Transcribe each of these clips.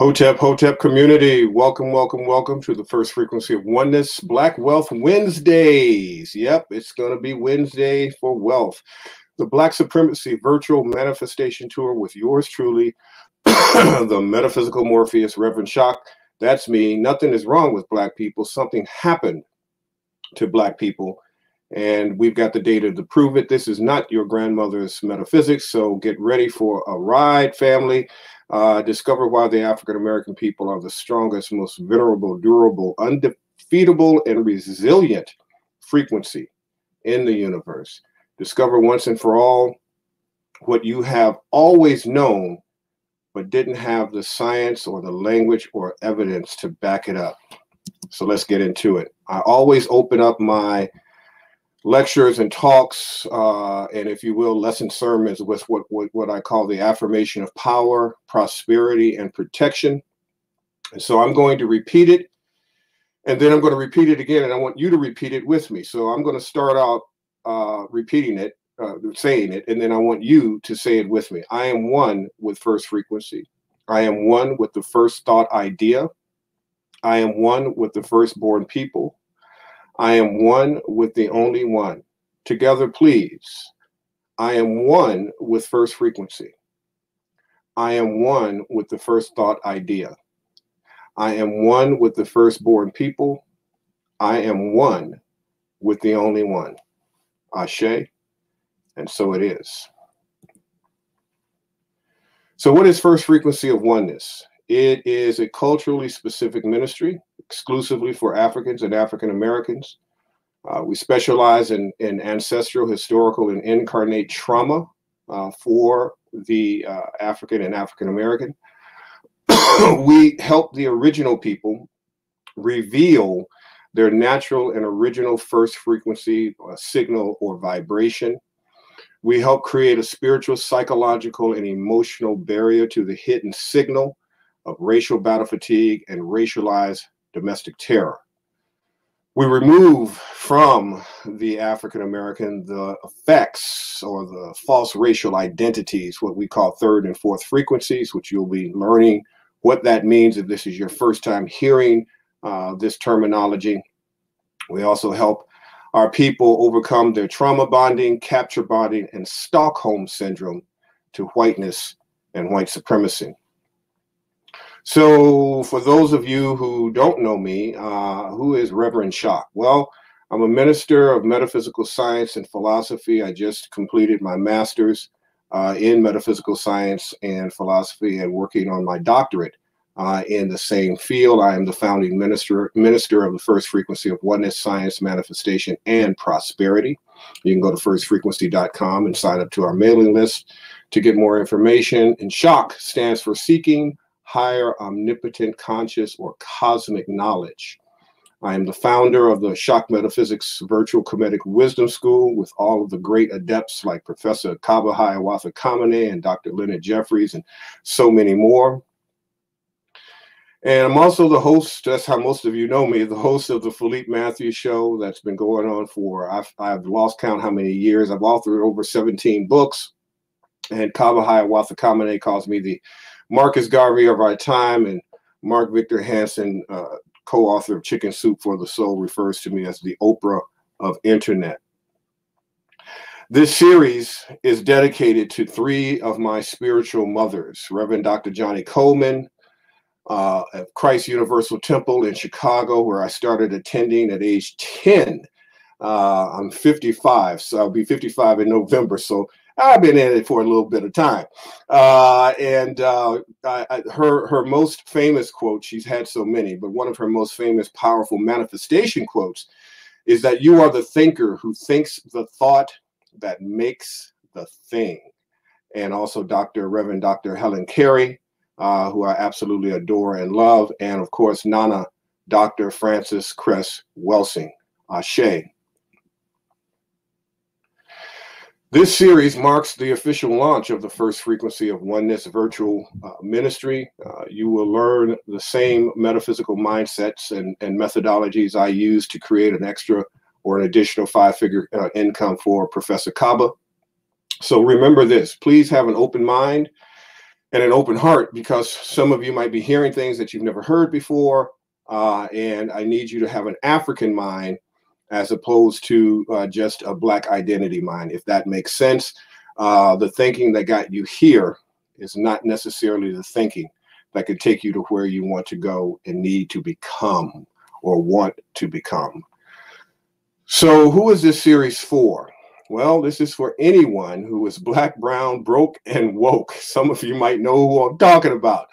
Hotep, Hotep community, welcome, welcome, welcome to the first frequency of oneness, Black Wealth Wednesdays. Yep, it's going to be Wednesday for wealth. The Black Supremacy Virtual Manifestation Tour with yours truly, the Metaphysical Morpheus, Reverend Shock. That's me. Nothing is wrong with Black people. Something happened to Black people, and we've got the data to prove it. This is not your grandmother's metaphysics, so get ready for a ride, family uh, discover why the African American people are the strongest, most venerable, durable, undefeatable, and resilient frequency in the universe. Discover once and for all what you have always known, but didn't have the science or the language or evidence to back it up. So let's get into it. I always open up my lectures and talks, uh, and if you will, lesson sermons with what, what, what I call the affirmation of power, prosperity, and protection. And so I'm going to repeat it, and then I'm going to repeat it again, and I want you to repeat it with me. So I'm going to start out uh, repeating it, uh, saying it, and then I want you to say it with me. I am one with first frequency. I am one with the first thought idea. I am one with the firstborn people. I am one with the only one. Together, please. I am one with first frequency. I am one with the first thought idea. I am one with the firstborn people. I am one with the only one. Ashe. And so it is. So, what is first frequency of oneness? It is a culturally specific ministry exclusively for Africans and African Americans. Uh, we specialize in, in ancestral, historical, and incarnate trauma uh, for the uh, African and African American. we help the original people reveal their natural and original first frequency, uh, signal, or vibration. We help create a spiritual, psychological, and emotional barrier to the hidden signal of racial battle fatigue and racialized domestic terror. We remove from the African American the effects or the false racial identities, what we call third and fourth frequencies, which you'll be learning what that means if this is your first time hearing uh, this terminology. We also help our people overcome their trauma bonding, capture bonding, and Stockholm syndrome to whiteness and white supremacy. So, for those of you who don't know me, uh, who is Reverend Shock? Well, I'm a minister of metaphysical science and philosophy. I just completed my master's uh, in metaphysical science and philosophy and working on my doctorate uh, in the same field. I am the founding minister minister of the First Frequency of Oneness, Science, Manifestation, and Prosperity. You can go to firstfrequency.com and sign up to our mailing list to get more information. And SHOCK stands for Seeking higher omnipotent conscious or cosmic knowledge. I am the founder of the Shock Metaphysics Virtual Comedic Wisdom School with all of the great adepts like Professor Kaba Hiawatha Kamene and Dr. Leonard Jeffries and so many more. And I'm also the host, that's how most of you know me, the host of the Philippe Matthews Show that's been going on for, I've, I've lost count how many years. I've authored over 17 books. And Kaba Hiawatha Kamene calls me the Marcus Garvey of our time and Mark Victor Hansen, uh, co-author of Chicken Soup for the Soul, refers to me as the Oprah of Internet. This series is dedicated to three of my spiritual mothers, Reverend Dr. Johnnie Colemon uh, at Christ Universal Temple in Chicago, where I started attending at age 10. Uh, I'm 55, so I'll be 55 in November. So I've been in it for a little bit of time. Uh, and uh, I, I, her her most famous quote, she's had so many, but one of her most famous, powerful manifestation quotes is that you are the thinker who thinks the thought that makes the thing. And also Dr. Reverend Dr. Helen Carey, uh, who I absolutely adore and love. And of course, Nana, Dr. Frances Cress Welsing. Ashe. This series marks the official launch of the first frequency of Oneness virtual uh, ministry. Uh, you will learn the same metaphysical mindsets and, and, methodologies I use to create an extra or an additional five figure uh, income for Professor Kaba. So remember this please have an open mind. and an open heart because some of you might be hearing things that you've never heard before. Uh, and I need you to have an African mind as opposed to uh, just a Black identity mind, if that makes sense. Uh, the thinking that got you here is not necessarily the thinking that could take you to where you want to go and need to become or want to become. So, who is this series for? Well, this is for anyone who is black, brown, broke, and woke. Some of you might know who I'm talking about.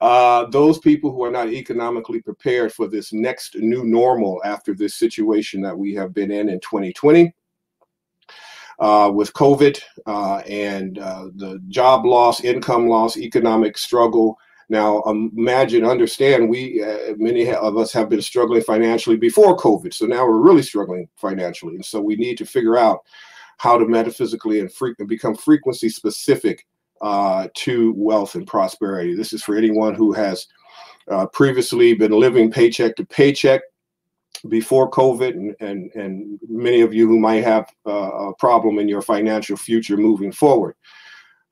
Uh, those people who are not economically prepared for this next new normal after this situation that we have been in in 2020. Uh, with COVID uh, and uh, the job loss, income loss, economic struggle. Now, imagine, understand, we uh, many of us have been struggling financially before COVID, so now we're really struggling financially, and so we need to figure out how to metaphysically and, fre- and become frequency specific uh, to wealth and prosperity. This is for anyone who has uh, previously been living paycheck to paycheck before COVID, and, and, and many of you who might have uh, a problem in your financial future moving forward.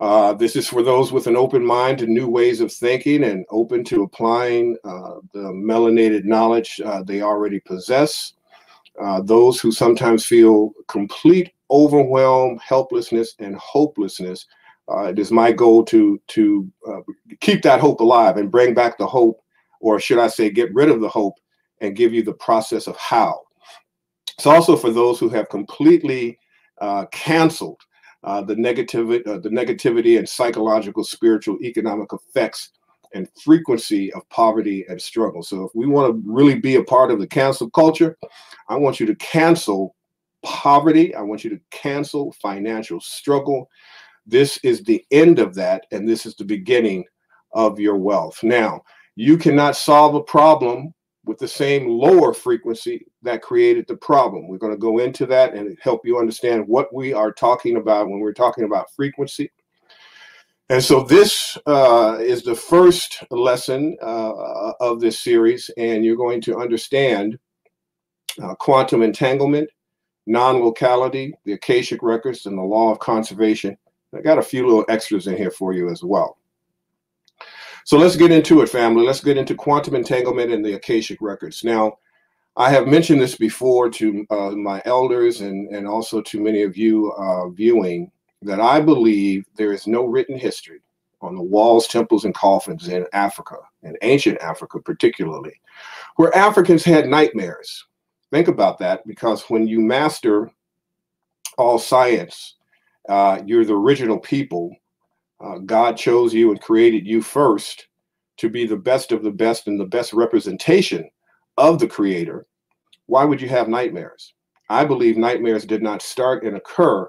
Uh, this is for those with an open mind to new ways of thinking and open to applying uh, the melanated knowledge uh, they already possess. Uh, those who sometimes feel complete overwhelm, helplessness, and hopelessness. Uh, it is my goal to to uh, keep that hope alive and bring back the hope, or should I say, get rid of the hope and give you the process of how. It's also for those who have completely uh, canceled uh, the negativity, uh, the negativity and psychological, spiritual, economic effects and frequency of poverty and struggle. So, if we want to really be a part of the cancel culture, I want you to cancel poverty. I want you to cancel financial struggle. This is the end of that, and this is the beginning of your wealth. Now, you cannot solve a problem with the same lower frequency that created the problem. We're going to go into that and help you understand what we are talking about when we're talking about frequency. And so, this uh, is the first lesson uh, of this series, and you're going to understand uh, quantum entanglement non-locality, the Akashic records, and the law of conservation. I got a few little extras in here for you as well. So let's get into it, family. Let's get into quantum entanglement and the Akashic records. Now, I have mentioned this before to uh, my elders and, and also to many of you uh, viewing that I believe there is no written history on the walls, temples, and coffins in Africa, in ancient Africa particularly, where Africans had nightmares Think about that because when you master all science, uh, you're the original people. Uh, God chose you and created you first to be the best of the best and the best representation of the Creator. Why would you have nightmares? I believe nightmares did not start and occur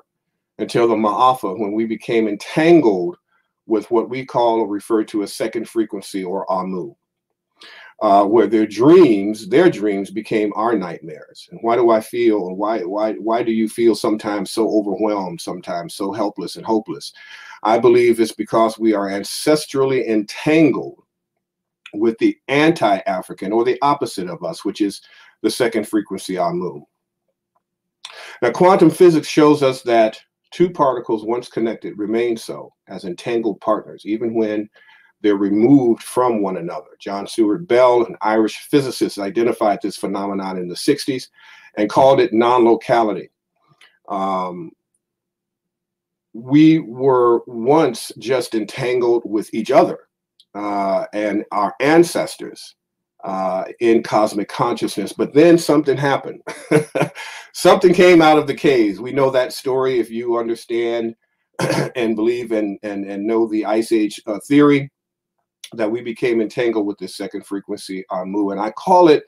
until the Ma'afa, when we became entangled with what we call or refer to as second frequency or Amu uh, where their dreams, their dreams became our nightmares. And why do I feel, and why, why, why do you feel sometimes so overwhelmed, sometimes so helpless and hopeless? I believe it's because we are ancestrally entangled with the anti-African or the opposite of us, which is the second frequency Amu. Now, quantum physics shows us that two particles once connected remain so as entangled partners, even when they're removed from one another. John Stuart Bell, an Irish physicist, identified this phenomenon in the 60s and called it non locality. Um, we were once just entangled with each other uh, and our ancestors uh, in cosmic consciousness. But then something happened. something came out of the caves. We know that story if you understand and believe and, and, and know the Ice Age uh, theory that we became entangled with this second frequency Amu, and I call it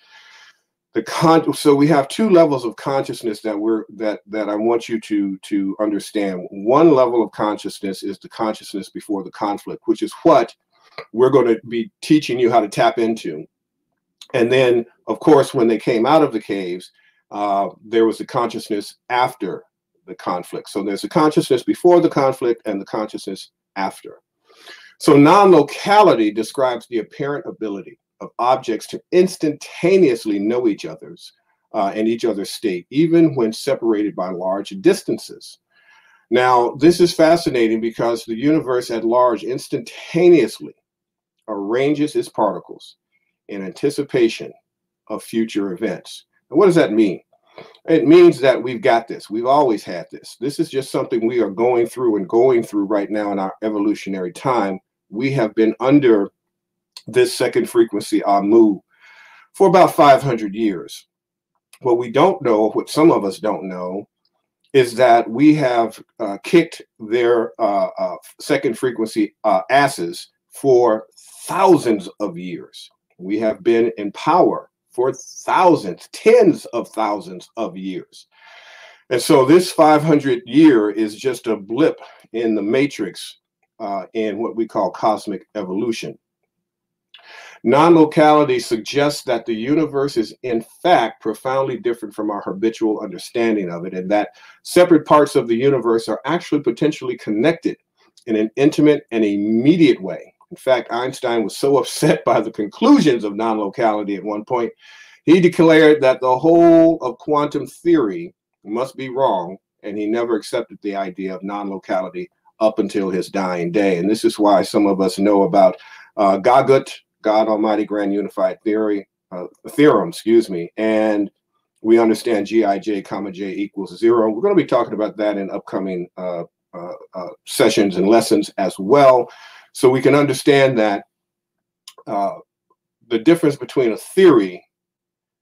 the con. So we have two levels of consciousness that we're that that I want you to to understand. One level of consciousness is the consciousness before the conflict, which is what we're going to be teaching you how to tap into. And then, of course, when they came out of the caves, uh, there was a consciousness after the conflict. So there's a consciousness before the conflict and the consciousness after. So non-locality describes the apparent ability of objects to instantaneously know each other's uh, and each other's state, even when separated by large distances. Now, this is fascinating because the universe at large instantaneously arranges its particles in anticipation of future events. And what does that mean? It means that we've got this. We've always had this. This is just something we are going through and going through right now in our evolutionary time. We have been under this second frequency, Amu, for about 500 years. What we don't know, what some of us don't know, is that we have uh, kicked their uh, uh, second frequency uh, asses for thousands of years. We have been in power for thousands, tens of thousands of years. And so this 500 year is just a blip in the matrix uh, in what we call cosmic evolution. Non locality suggests that the universe is, in fact, profoundly different from our habitual understanding of it, and that separate parts of the universe are actually potentially connected in an intimate and immediate way. In fact, Einstein was so upset by the conclusions of non locality at one point, he declared that the whole of quantum theory must be wrong, and he never accepted the idea of non locality up until his dying day. And this is why some of us know about uh, Gagut God Almighty Grand Unified Theory, uh, theorem, excuse me, and we understand Gij comma j equals zero. We're going to be talking about that in upcoming uh, uh, uh, sessions and lessons as well, so we can understand that uh, the difference between a theory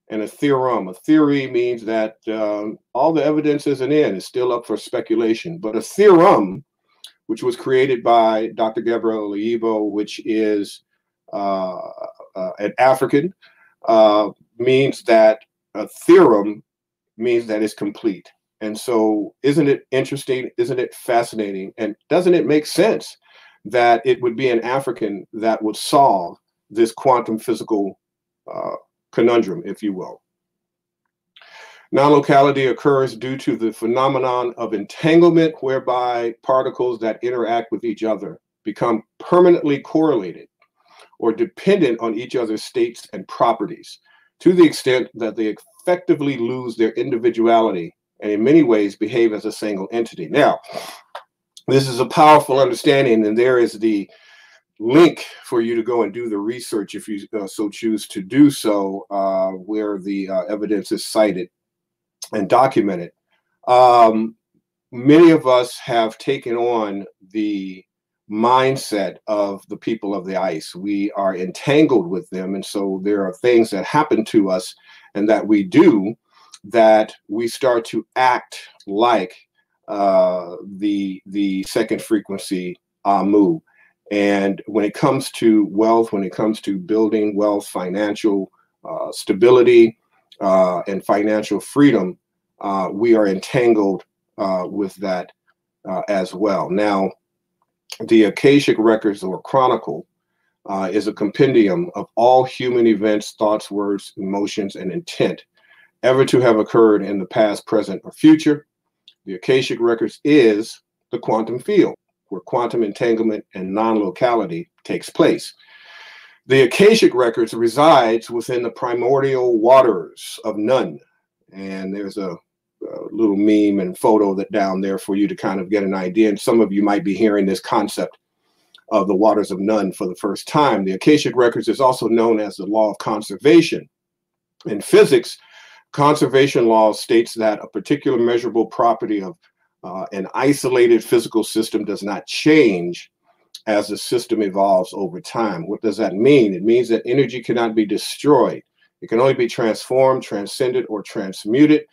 and a theorem. A theory means that um, all the evidence isn't in; it's still up for speculation. But a theorem, which was created by Dr. Gabriel Oyelowo, which is uh, uh, an African uh, means that a theorem means that it's complete. And so, isn't it interesting? Isn't it fascinating? And doesn't it make sense that it would be an African that would solve this quantum physical uh, conundrum, if you will? Non locality occurs due to the phenomenon of entanglement, whereby particles that interact with each other become permanently correlated or dependent on each other's states and properties to the extent that they effectively lose their individuality and in many ways behave as a single entity. Now, this is a powerful understanding, and there is the link for you to go and do the research if you uh, so choose to do so, uh, where the uh, evidence is cited and documented. Um, many of us have taken on the mindset of the people of the ice. We are entangled with them. And so there are things that happen to us and that we do that we start to act like uh, the, the second frequency Amu. And when it comes to wealth, when it comes to building wealth, financial uh, stability, uh, and financial freedom, uh, we are entangled uh, with that uh, as well. Now, the Akashic Records or Chronicle uh, is a compendium of all human events, thoughts, words, emotions, and intent ever to have occurred in the past, present, or future. The Akashic Records is the quantum field where quantum entanglement and non locality takes place. The Akashic Records resides within the primordial waters of Nun. And there's a little meme and photo that down there for you to kind of get an idea. And some of you might be hearing this concept of the waters of Nun for the first time. The Akashic Records is also known as the law of conservation. In physics, conservation law states that a particular measurable property of uh, an isolated physical system does not change as the system evolves over time. What does that mean? It means that energy cannot be destroyed. It can only be transformed, transcended, or transmuted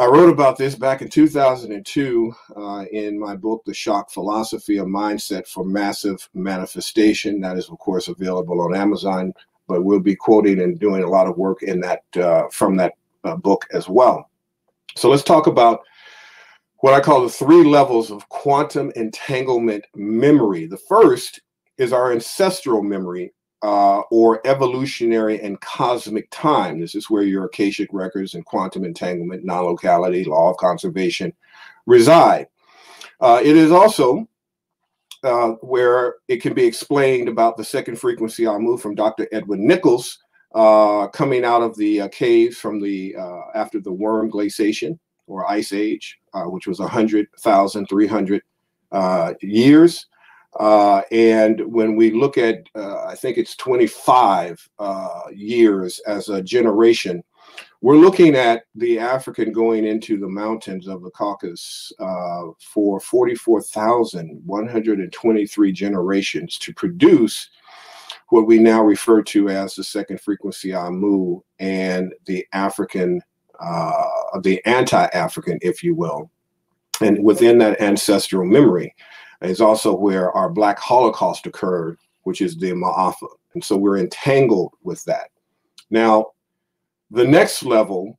I wrote about this back in 2002 uh, in my book, The Shock Philosophy of Mindset for Massive Manifestation. That is, of course, available on Amazon, but we'll be quoting and doing a lot of work in that uh, from that uh, book as well. So let's talk about what I call the three levels of quantum entanglement memory. The first is our ancestral memory uh, or evolutionary and cosmic time. This is where your Akashic records and quantum entanglement, non locality, law of conservation reside. Uh, it is also uh, where it can be explained about the second frequency Amu from Dr. Edwin Nichols uh, coming out of the uh, caves from the uh, after the Würm glaciation or Ice Age, uh, which was 100,300 uh, years. Uh, and when we look at, uh, I think it's 25 uh, years as a generation, we're looking at the African going into the mountains of the Caucasus uh, for 44,123 generations to produce what we now refer to as the second frequency Amu and the African, uh, the anti-African, if you will. And within that ancestral memory is also where our Black Holocaust occurred, which is the Ma'afa. And so we're entangled with that. Now, the next level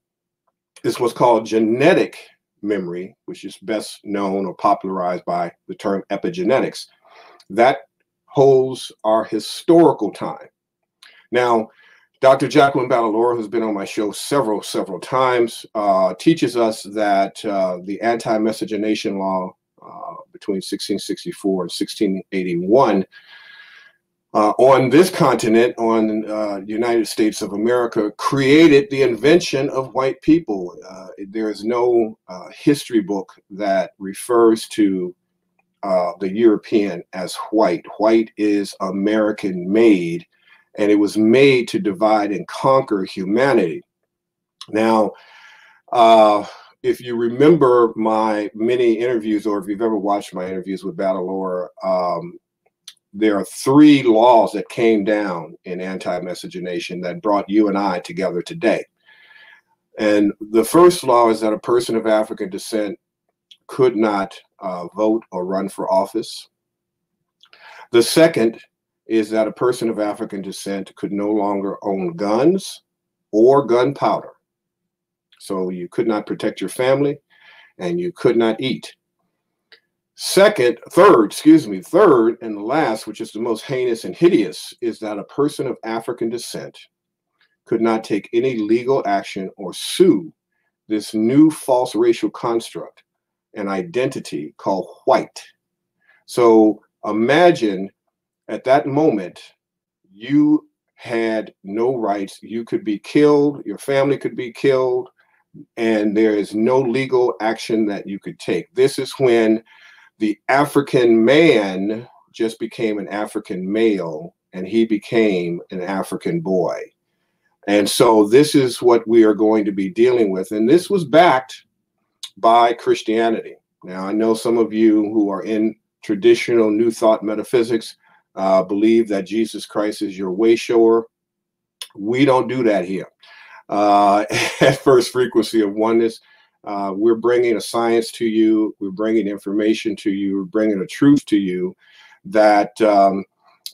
is what's called genetic memory, which is best known or popularized by the term epigenetics. That holds our historical time. Now, Dr. Jacqueline Battalora, who's been on my show several, several times, uh, teaches us that uh, the anti-miscegenation law uh, between 1664 and 1681 uh, on this continent, on uh, United States of America, created the invention of white people. Uh, there is no history book that refers to the European as white. White is American made, and it was made to divide and conquer humanity. Now, uh, if you remember my many interviews, or if you've ever watched my interviews with Battalora, um, there are three laws that came down in anti-miscegenation that brought you and I together today. And the first law is that a person of African descent could not uh, vote or run for office. The second is that a person of African descent could no longer own guns or gunpowder. So you could not protect your family and you could not eat. Second, third, excuse me, third and last, which is the most heinous and hideous, is that a person of African descent could not take any legal action or sue this new false racial construct and identity called white. So imagine at that moment, you had no rights. You could be killed, your family could be killed, and there is no legal action that you could take. This is when the African man just became an African male and he became an African boy. And so this is what we are going to be dealing with. And this was backed by Christianity. Now, I know some of you who are in traditional New Thought metaphysics uh, believe that Jesus Christ is your way shower. We don't do that here. Uh, at first frequency of oneness, uh, we're bringing a science to you, we're bringing information to you, we're bringing a truth to you that um,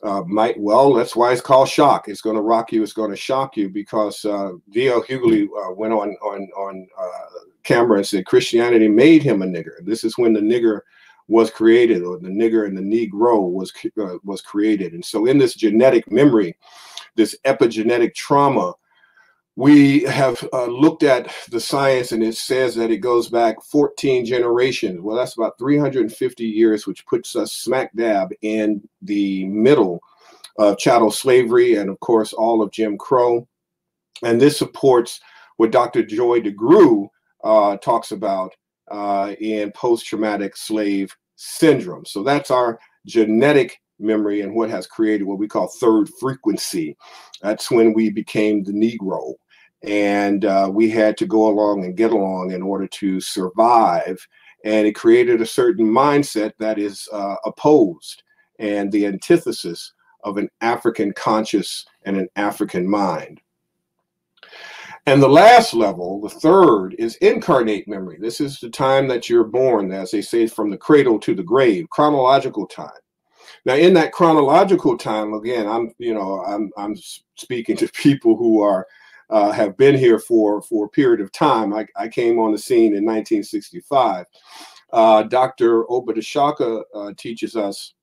uh, might, well, that's why it's called shock. It's going to rock you, it's going to shock you because uh, D.L. Hughley uh, went on, on, on uh, camera and said Christianity made him a nigger. This is when the nigger was created, or the nigger and the negro was uh, was created. And so, in this genetic memory, this epigenetic trauma, we have uh, looked at the science, and it says that it goes back 14 generations. Well, that's about 350 years, which puts us smack dab in the middle of chattel slavery, and of course, all of Jim Crow. And this supports what Dr. Joy DeGruy uh, talks about uh, in post-traumatic slave syndrome. So that's our genetic memory and what has created what we call third frequency. That's when we became the Negro. And uh, we had to go along and get along in order to survive. And it created a certain mindset that is uh, opposed and the antithesis of an African conscious and an African mind. And the last level, the third, is incarnate memory. This is the time that you're born, as they say, from the cradle to the grave, chronological time. Now, in that chronological time, again, I'm, you know, I'm, I'm speaking to people who are uh, have been here for for a period of time. I, I came on the scene in 1965. Uh, Dr. Oba T'Shaka uh, teaches us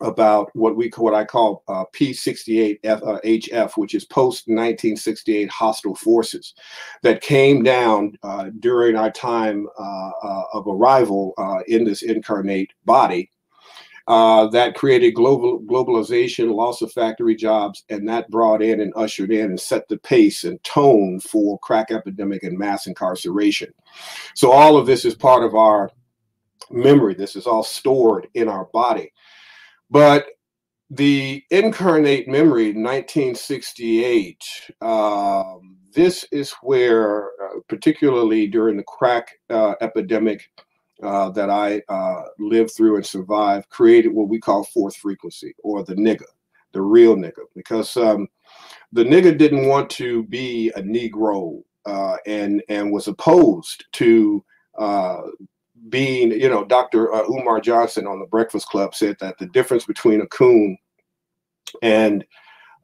about what we what I call uh, P68HF, uh, which is post 1968 hostile forces that came down uh, during our time uh, uh of arrival uh, in this incarnate body. that created global globalization, loss of factory jobs, and that brought in and ushered in and set the pace and tone for crack epidemic and mass incarceration. So all of this is part of our memory. This is all stored in our body. But the incarnate memory, 1968. Um, this is where, uh, particularly during the crack uh, epidemic uh, that I uh, lived through and survived, created what we call fourth frequency or the nigga, the real nigga, because um, the nigga didn't want to be a Negro uh, and and was opposed to uh, being, you know, Dr. Umar Johnson on the Breakfast Club said that the difference between a coon and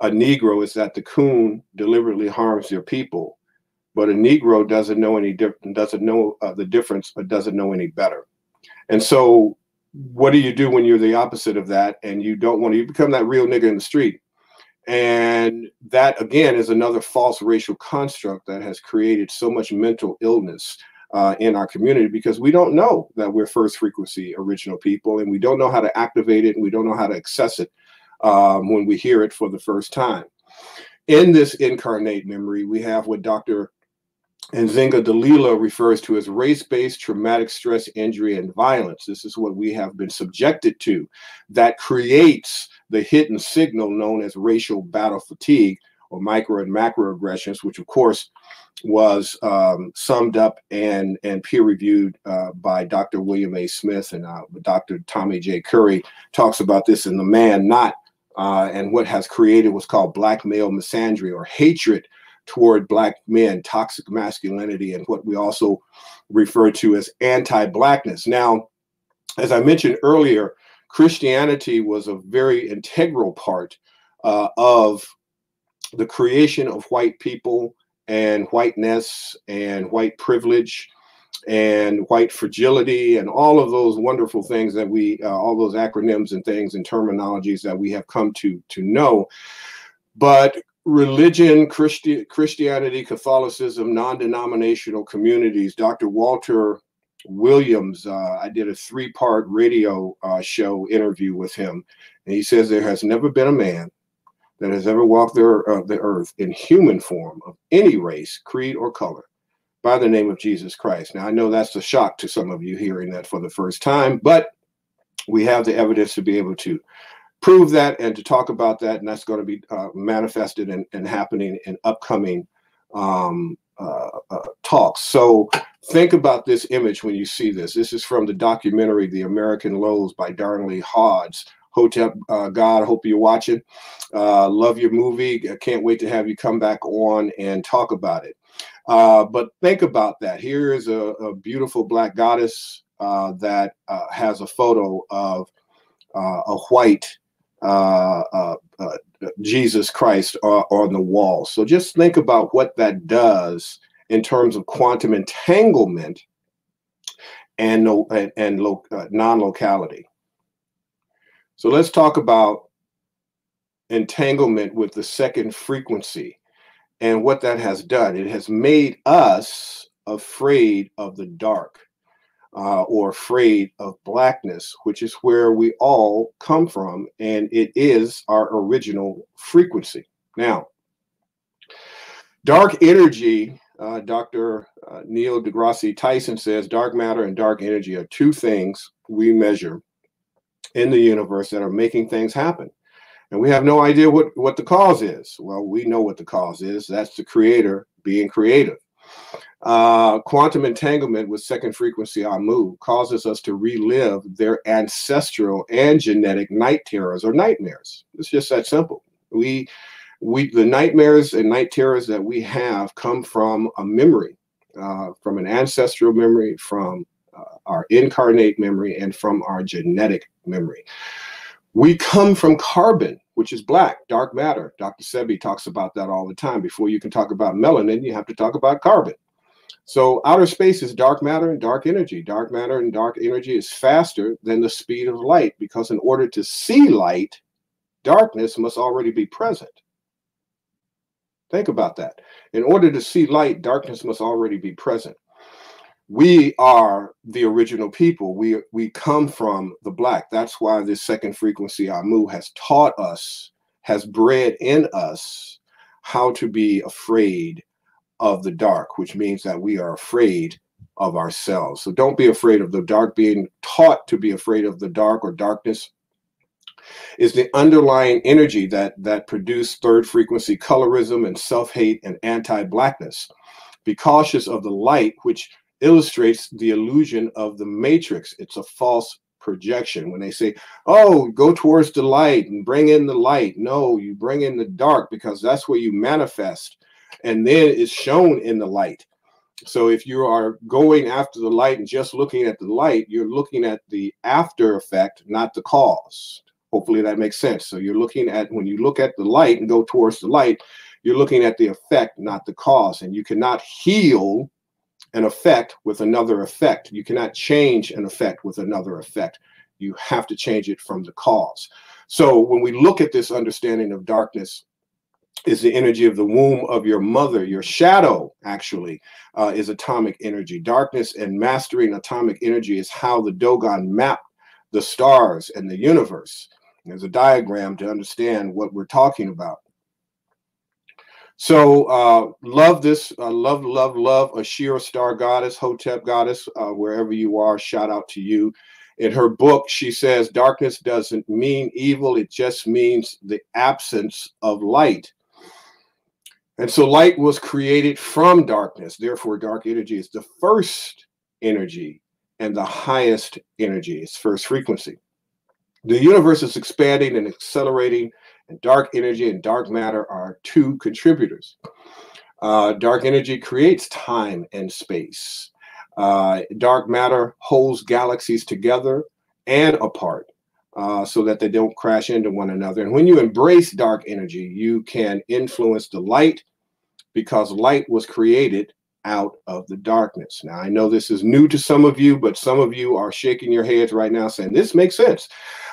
a Negro is that the coon deliberately harms their people, but a Negro doesn't know any different, doesn't know uh, the difference, but doesn't know any better. And so, what do you do when you're the opposite of that, and you don't want to? You become that real nigga in the street, and that again is another false racial construct that has created so much mental illness uh, in our community because we don't know that we're first frequency original people, and we don't know how to activate it, and we don't know how to access it um, when we hear it for the first time. In this incarnate memory, we have what Dr. Nzinga Dalila refers to as race-based traumatic stress injury and violence. This is what we have been subjected to that creates the hidden signal known as racial battle fatigue or micro and macro aggressions, which of course was um, summed up and, and peer reviewed uh, by Dr. William A. Smith and uh, Dr. Tommy J. Curry talks about this in The Man Not uh, and what has created what's called black male misandry or hatred toward black men, toxic masculinity, and what we also refer to as anti-blackness. Now, as I mentioned earlier, Christianity was a very integral part uh, of the creation of white people and whiteness and white privilege and white fragility and all of those wonderful things that we uh, all those acronyms and things and terminologies that we have come to to know. But religion Christi- christianity catholicism non-denominational communities dr walter williams uh, i did a three-part radio uh, show interview with him. And he says there has never been a man that has ever walked the, uh, the earth in human form of any race creed or color by the name of Jesus Christ. Now, I know that's a shock to some of you hearing that for the first time, but we have the evidence to be able to prove that and to talk about that. And that's going to be uh, manifested and, and, happening in upcoming um, uh, uh, talks. So think about this image when you see this. This is from the documentary The American Lows by Darnley Hodge. Hotep uh, God, hope you're watching. Uh, love your movie. I can't wait to have you come back on and talk about it. Uh, but think about that. Here is a, a beautiful black goddess uh, that uh, has a photo of uh, a white Jesus Christ on the wall. So just think about what that does in terms of quantum entanglement and, no, and, and lo, non-locality. So let's talk about entanglement with the second frequency and what that has done. It has made us afraid of the dark uh, or afraid of blackness, which is where we all come from, and it is our original frequency. Now, dark energy, uh, Dr. Uh, Neil deGrasse Tyson says dark matter and dark energy are two things we measure in the universe that are making things happen and we have no idea what what the cause is. Well, we know what the cause is. That's the creator being creative. Uh, quantum entanglement with second frequency Amu causes us to relive their ancestral and genetic night terrors or nightmares. It's just that simple. We we the nightmares and night terrors that we have come from a memory, uh, from an ancestral memory, from our incarnate memory, and from our genetic memory. We come from carbon, which is black, dark matter. Dr. Sebi talks about that all the time. Before you can talk about melanin, you have to talk about carbon. So outer space is dark matter and dark energy. Dark matter and dark energy is faster than the speed of light because in order to see light, darkness must already be present. Think about that. In order to see light, darkness must already be present. We are the original people. We we come from the black. That's why this second frequency Amu has taught us, has bred in us how to be afraid of the dark, which means that we are afraid of ourselves. So don't be afraid of the dark. Being taught to be afraid of the dark or darkness is the underlying energy that that produced third frequency colorism and self-hate and anti-blackness. Be cautious of the light, which illustrates the illusion of the matrix. It's a false projection. When they say, oh, go towards the light and bring in the light. No, you bring in the dark because that's where you manifest. And then it's shown in the light. So if you are going after the light and just looking at the light, you're looking at the after effect, not the cause. Hopefully that makes sense. So you're looking at when you look at the light and go towards the light, you're looking at the effect, not the cause. And you cannot heal an effect with another effect. You cannot change an effect with another effect. You have to change it from the cause. So when we look at this understanding of darkness, is the energy of the womb of your mother. Your shadow, actually, uh, is atomic energy. Darkness and mastering atomic energy is how the Dogon map the stars and the universe. There's a diagram to understand what we're talking about. So uh, love this, uh, love, love, love Ashira Star Goddess, Hotep Goddess, uh, wherever you are. Shout out to you. In her book, she says darkness doesn't mean evil; it just means the absence of light. And so, light was created from darkness. Therefore, dark energy is the first energy and the highest energy. It's first frequency. The universe is expanding and accelerating and dark energy and dark matter are two contributors. Uh, dark energy creates time and space. Uh, dark matter holds galaxies together and apart uh, so that they don't crash into one another. And when you embrace dark energy, you can influence the light because light was created out of the darkness. Now, I know this is new to some of you, but some of you are shaking your heads right now saying, This makes sense.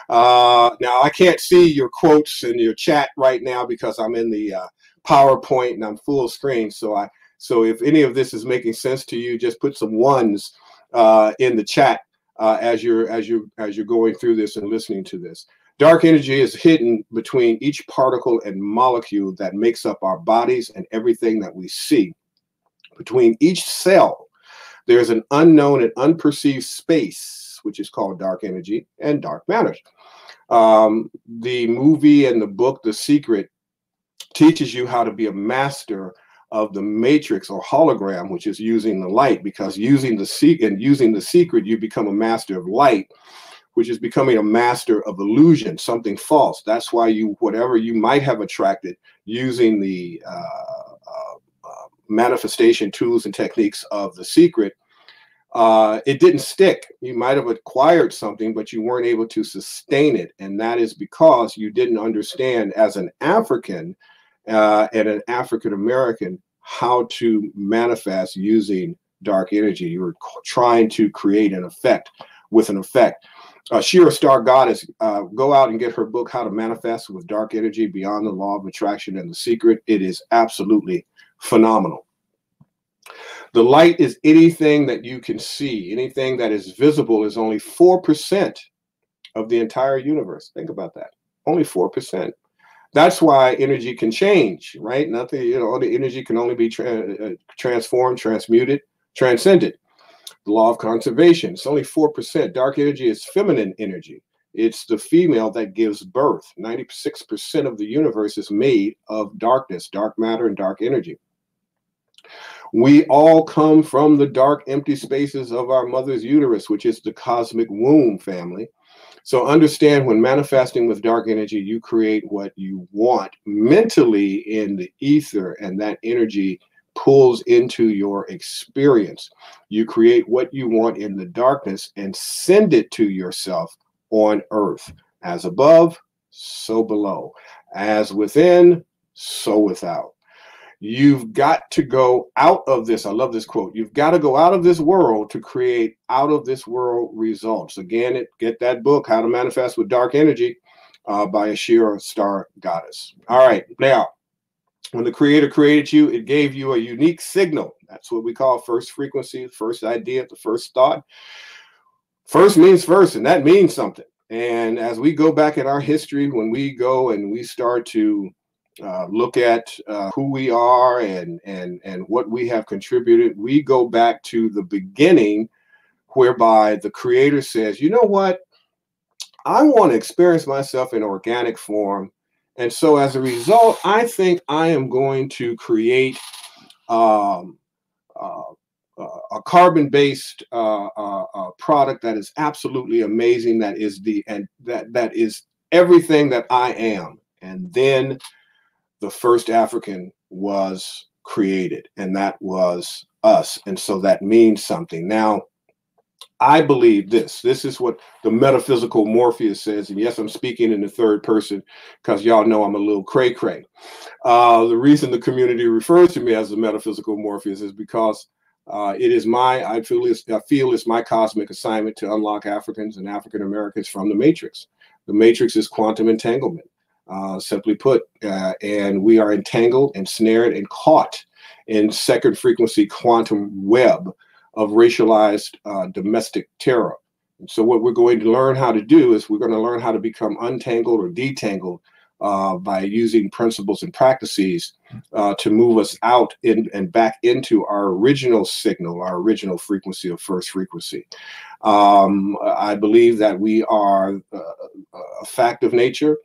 Uh, now, I can't see your quotes in your chat right now because I'm in the uh, PowerPoint and I'm full screen. So, I so if any of this is making sense to you, just put some ones uh, in the chat uh, as you're as you as you're going through this and listening to this. Dark energy is hidden between each particle and molecule that makes up our bodies and everything that we see. Between each cell, there's an unknown and unperceived space, which is called dark energy and dark matter. Um, the movie and the book, The Secret, teaches you how to be a master of the matrix or hologram, which is using the light, because using the secret and using the secret, you become a master of light, which is becoming a master of illusion, something false. That's why you, whatever you might have attracted using the uh, uh, uh, manifestation tools and techniques of the secret, uh, it didn't stick. You might have acquired something, but you weren't able to sustain it. And that is because you didn't understand as an African uh, and an African American how to manifest using dark energy. You were trying to create an effect with an effect. Uh, Shira Star Goddess, uh, go out and get her book, How to Manifest with Dark Energy Beyond the Law of Attraction and the Secret. It is absolutely phenomenal. The light is anything that you can see, anything that is visible is only 4% of the entire universe. Think about that. Only 4%. That's why energy can change, right? Nothing, you know, the energy can only be tra- uh, transformed, transmuted, transcended. The law of conservation, it's only 4%. Dark energy is feminine energy. It's the female that gives birth. 96% of the universe is made of darkness, dark matter, and dark energy. We all come from the dark, empty spaces of our mother's uterus, which is the cosmic womb family. So understand when manifesting with dark energy, you create what you want mentally in the ether, and that energy pulls into your experience. You create what you want in the darkness and send it to yourself on earth. As above, so below. As within, so without. You've got to go out of this. I love this quote. You've got to go out of this world to create out of this world results. Again, it, get that book, How to Manifest with Dark Energy, uh, by Ashira Star Goddess. All right, now when the creator created you, it gave you a unique signal. That's what we call first frequency, first idea, the first thought. First means first, and that means something. And as we go back in our history, when we go and we start to uh, look at uh, who we are and and and what we have contributed, we go back to the beginning, whereby the Creator says, "You know what? I want to experience myself in organic form." And so, as a result, I think I am going to create um, uh, uh, a carbon-based uh, product that is absolutely amazing. That is the and that that is everything that I am. And then the first African was created, and that was us. And so that means something. Now, I believe this. This is what the metaphysical Morpheus says. And yes, I'm speaking in the third person because y'all know I'm a little cray cray. Uh, the reason the community refers to me as the metaphysical Morpheus is because uh, it is my, I feel, it's, I feel it's my cosmic assignment to unlock Africans and African Americans from the matrix. The matrix is quantum entanglement, uh, simply put. Uh, and we are entangled, ensnared, and caught in second frequency quantum web of racialized uh, domestic terror. And so, what we're going to learn how to do is we're going to learn how to become untangled or detangled uh, by using principles and practices uh, to move us out in, and back into our original signal, our original frequency of first frequency. Um, I believe that we are uh, a fact of nature.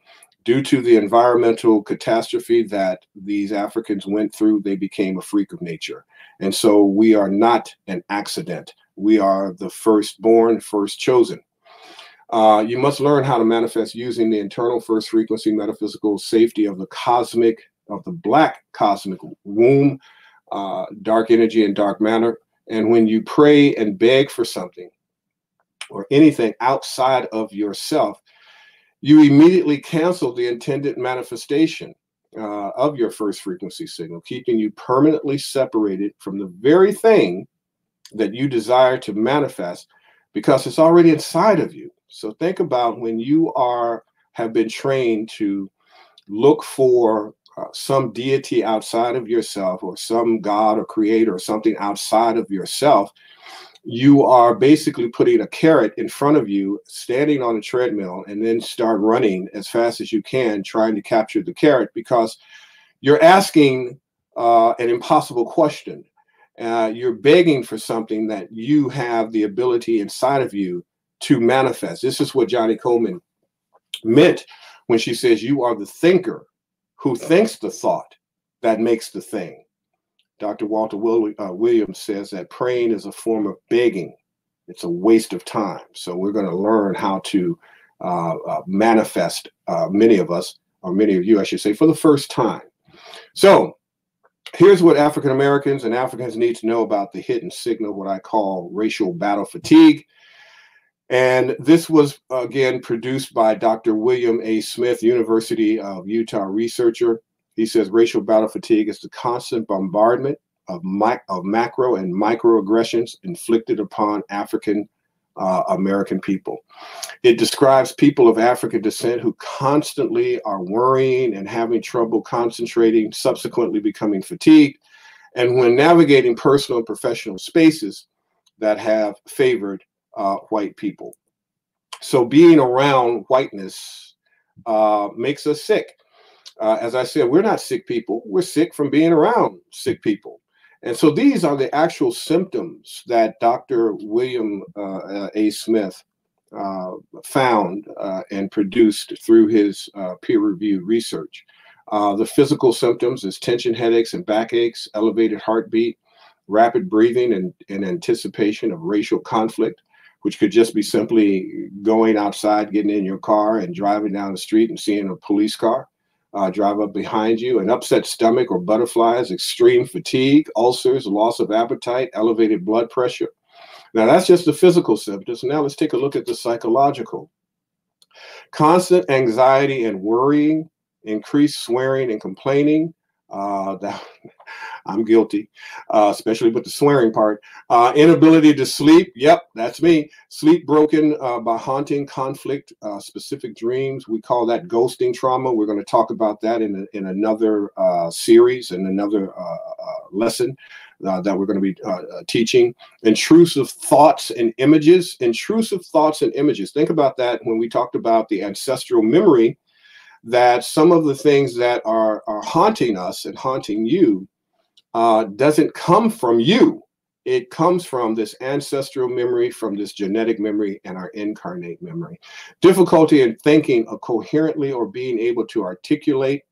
Due to the environmental catastrophe that these Africans went through, they became a freak of nature. And so we are not an accident. We are the firstborn, first chosen. Uh, you must learn how to manifest using the internal first frequency metaphysical safety of the cosmic, of the black cosmic womb, uh, dark energy and dark matter. And when you pray and beg for something or anything outside of yourself, you immediately cancel the intended manifestation uh, of your first frequency signal, keeping you permanently separated from the very thing that you desire to manifest because it's already inside of you. So think about when you are have been trained to look for uh, some deity outside of yourself or some god or creator or something outside of yourself you are basically putting a carrot in front of you, standing on a treadmill, and then start running as fast as you can, trying to capture the carrot because you're asking uh, an impossible question. Uh, you're begging for something that you have the ability inside of you to manifest. This is what Johnnie Colemon meant when she says, You are the thinker who thinks the thought that makes the thing. Dr. Walter uh, Williams says that praying is a form of begging. It's a waste of time. So we're going to learn how to uh, uh, manifest, uh, many of us, or many of you, I should say, for the first time. So here's what African Americans and Africans need to know about the hidden signal, what I call racial battle fatigue. And this was, again, produced by Dr. William A. Smith, University of Utah researcher. He says racial battle fatigue is the constant bombardment of, mi- of macro and microaggressions inflicted upon African uh, American people. It describes people of African descent who constantly are worrying and having trouble concentrating, subsequently becoming fatigued, and when navigating personal and professional spaces that have favored uh, white people. So being around whiteness uh, makes us sick uh, as I said, we're not sick people. We're sick from being around sick people. And so these are the actual symptoms that Dr. William uh, uh A. Smith uh, found uh, and produced through his uh, peer reviewed research. the physical symptoms is tension headaches and backaches, elevated heartbeat, rapid breathing, and, and anticipation of racial conflict, which could just be simply going outside, getting in your car, and driving down the street and seeing a police car uh, drive up behind you, an upset stomach or butterflies, extreme fatigue, ulcers, loss of appetite, elevated blood pressure. Now, that's just the physical symptoms. Now, let's take a look at the psychological. Constant anxiety and worrying, increased swearing and complaining. Uh, I'm guilty, uh, especially with the swearing part. Uh, inability to sleep. Yep, that's me. Sleep broken uh, by haunting, conflict, uh, specific dreams. We call that ghosting trauma. We're going to talk about that in, a, in another uh, series and another uh, lesson. that we're going to be teaching intrusive thoughts and images. Intrusive thoughts and images. Think about that when we talked about the ancestral memory that some of the things that are, are haunting us and haunting you uh, doesn't come from you. It comes from this ancestral memory, from this genetic memory, and our incarnate memory. Difficulty in thinking coherently or being able to articulate,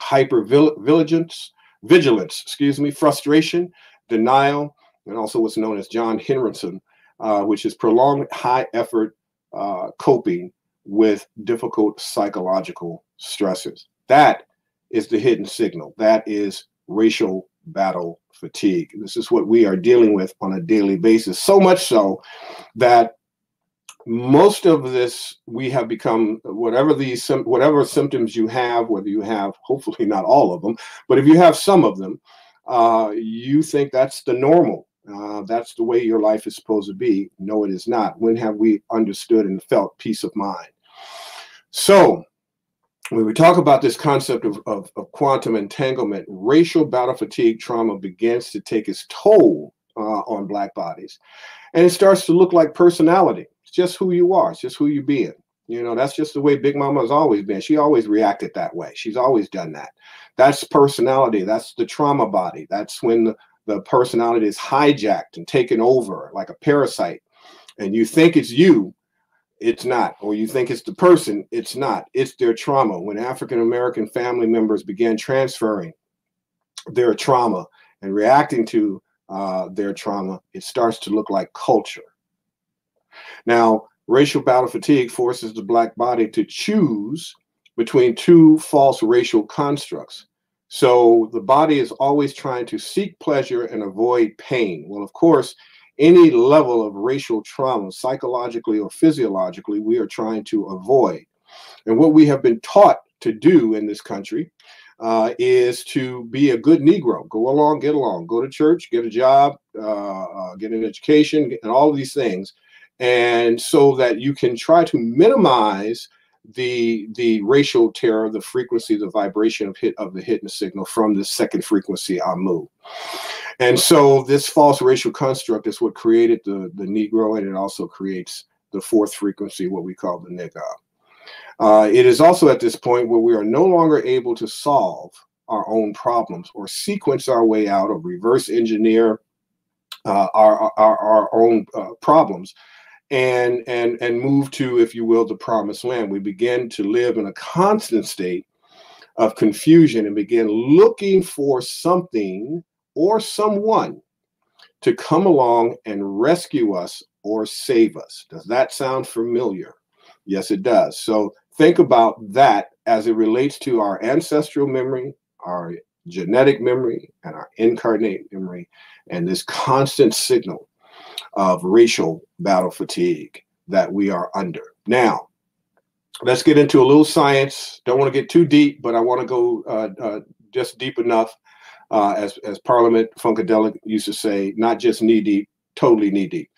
hypervigilance, vigilance, excuse me, frustration, denial, and also what's known as John Henryism, uh, which is prolonged high effort uh, coping with difficult psychological stresses. That is the hidden signal. That is racial battle fatigue. This is what we are dealing with on a daily basis. So much so that most of this we have become whatever these whatever symptoms you have, whether you have hopefully not all of them, but if you have some of them, uh, you think that's the normal. Uh, that's the way your life is supposed to be. No, it is not. When have we understood and felt peace of mind? So, when we talk about this concept of, of, of, quantum entanglement, racial battle fatigue trauma begins to take its toll uh, on Black bodies. And it starts to look like personality. It's just who you are, it's just who you being. You know, that's just the way Big Mama has always been. She always reacted that way. She's always done that. That's personality. That's the trauma body. That's when the, the personality is hijacked and taken over like a parasite. And you think it's you, it's not. Or you think it's the person, it's not. It's their trauma. When African American family members began transferring their trauma and reacting to uh, their trauma, it starts to look like culture. Now, racial battle fatigue forces the Black body to choose between two false racial constructs. So the body is always trying to seek pleasure and avoid pain. Well, of course, any level of racial trauma, psychologically or physiologically, we are trying to avoid. And what we have been taught to do in this country uh, is to be a good Negro, go along, get along, go to church, get a job, uh, uh, get an education, and all of these things. And so that you can try to minimize the the racial terror, the frequency, the vibration of hit of the hidden signal from the second frequency Amu. And so this false racial construct is what created the, the Negro, and it also creates the fourth frequency, what we call the nigga. Uh, it is also at this point where we are no longer able to solve our own problems or sequence our way out or reverse engineer uh, our, our, our own uh, problems and and and move to if you will the promised land we begin to live in a constant state of confusion and begin looking for something or someone to come along and rescue us or save us. Does that sound familiar? Yes, it does. So think about that as it relates to our ancestral memory, our genetic memory, and our incarnate memory, and this constant signal of racial battle fatigue that we are under. Now, let's get into a little science. Don't want to get too deep, but I want to go uh, uh, just deep enough uh, as, as Parliament Funkadelic used to say, not just knee deep, totally knee deep.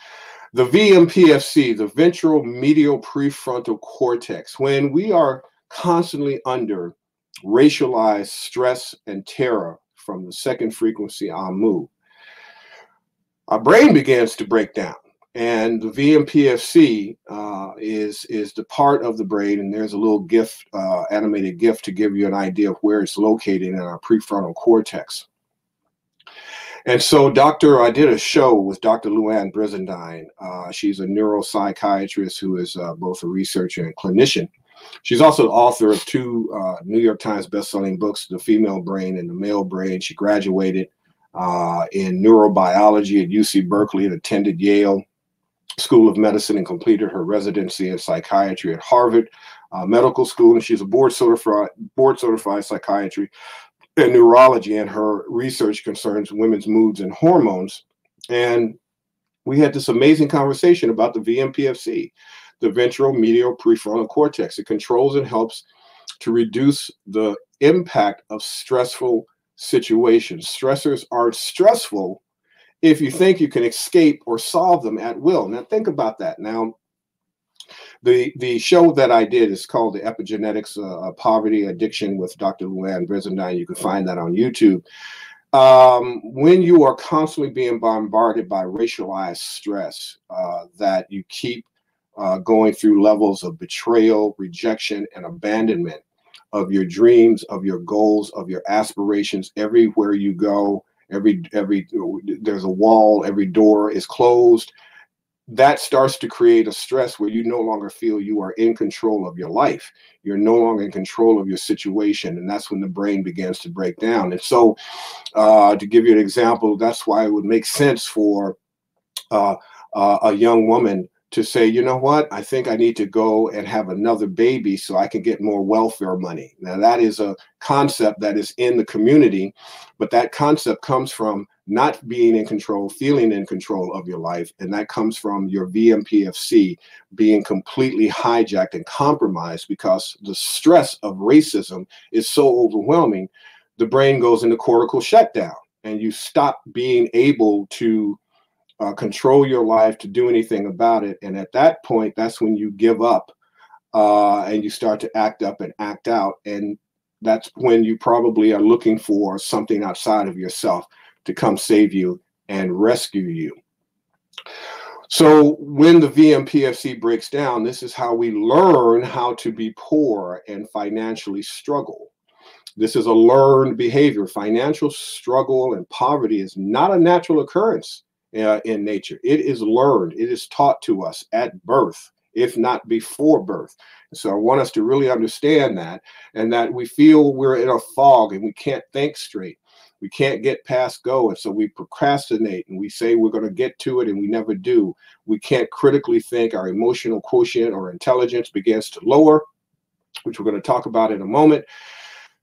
The VMPFC, the ventral medial prefrontal cortex, when we are constantly under racialized stress and terror from the second frequency AMU, our brain begins to break down and the VMPFC uh, is is the part of the brain, and there's a little GIF, uh, animated GIF, to give you an idea of where it's located in our prefrontal cortex. And so, Doctor, I did a show with Dr. Louann Brizendine. Uh, she's a neuropsychiatrist who is uh, both a researcher and clinician. She's also the author of two uh, New York Times bestselling books, The Female Brain and The Male Brain. She graduated uh, in neurobiology at UC Berkeley and attended Yale School of Medicine and completed her residency in psychiatry at Harvard uh, Medical School. And she's a board certified board certified psychiatry and neurology, and her research concerns women's moods and hormones. And we had this amazing conversation about the VMPFC, the ventral medial prefrontal cortex. It controls and helps to reduce the impact of stressful situations. Stressors are stressful if you think you can escape or solve them at will. Now, think about that. Now, the the show that I did is called the Epigenetics uh, Poverty Addiction with Dr. Louann Brizendine. You can find that on YouTube. Um, when you are constantly being bombarded by racialized stress, uh, that you keep uh, going through levels of betrayal, rejection, and abandonment of your dreams, of your goals, of your aspirations. Everywhere you go, every every there's a wall, every door is closed that starts to create a stress where you no longer feel you are in control of your life. You're no longer in control of your situation. And that's when the brain begins to break down. And so, uh, to give you an example, that's why it would make sense for uh, uh, a young woman to say, you know what, I think I need to go and have another baby so I can get more welfare money. Now, that is a concept that is in the community, but that concept comes from not being in control, feeling in control of your life. And that comes from your VMPFC being completely hijacked and compromised because the stress of racism is so overwhelming. The brain goes into cortical shutdown and you stop being able to uh, control your life, to do anything about it. And at that point, that's when you give up uh, and you start to act up and act out. And that's when you probably are looking for something outside of yourself to come save you and rescue you. So when the VMPFC breaks down, this is how we learn how to be poor and financially struggle. This is a learned behavior. Financial struggle and poverty is not a natural occurrence uh, in nature. It is learned. It is taught to us at birth, if not before birth. So I want us to really understand that and that we feel we're in a fog and we can't think straight. We can't get past go. And so we procrastinate and we say we're going to get to it and we never do. We can't critically think. Our emotional quotient or intelligence begins to lower, which we're going to talk about in a moment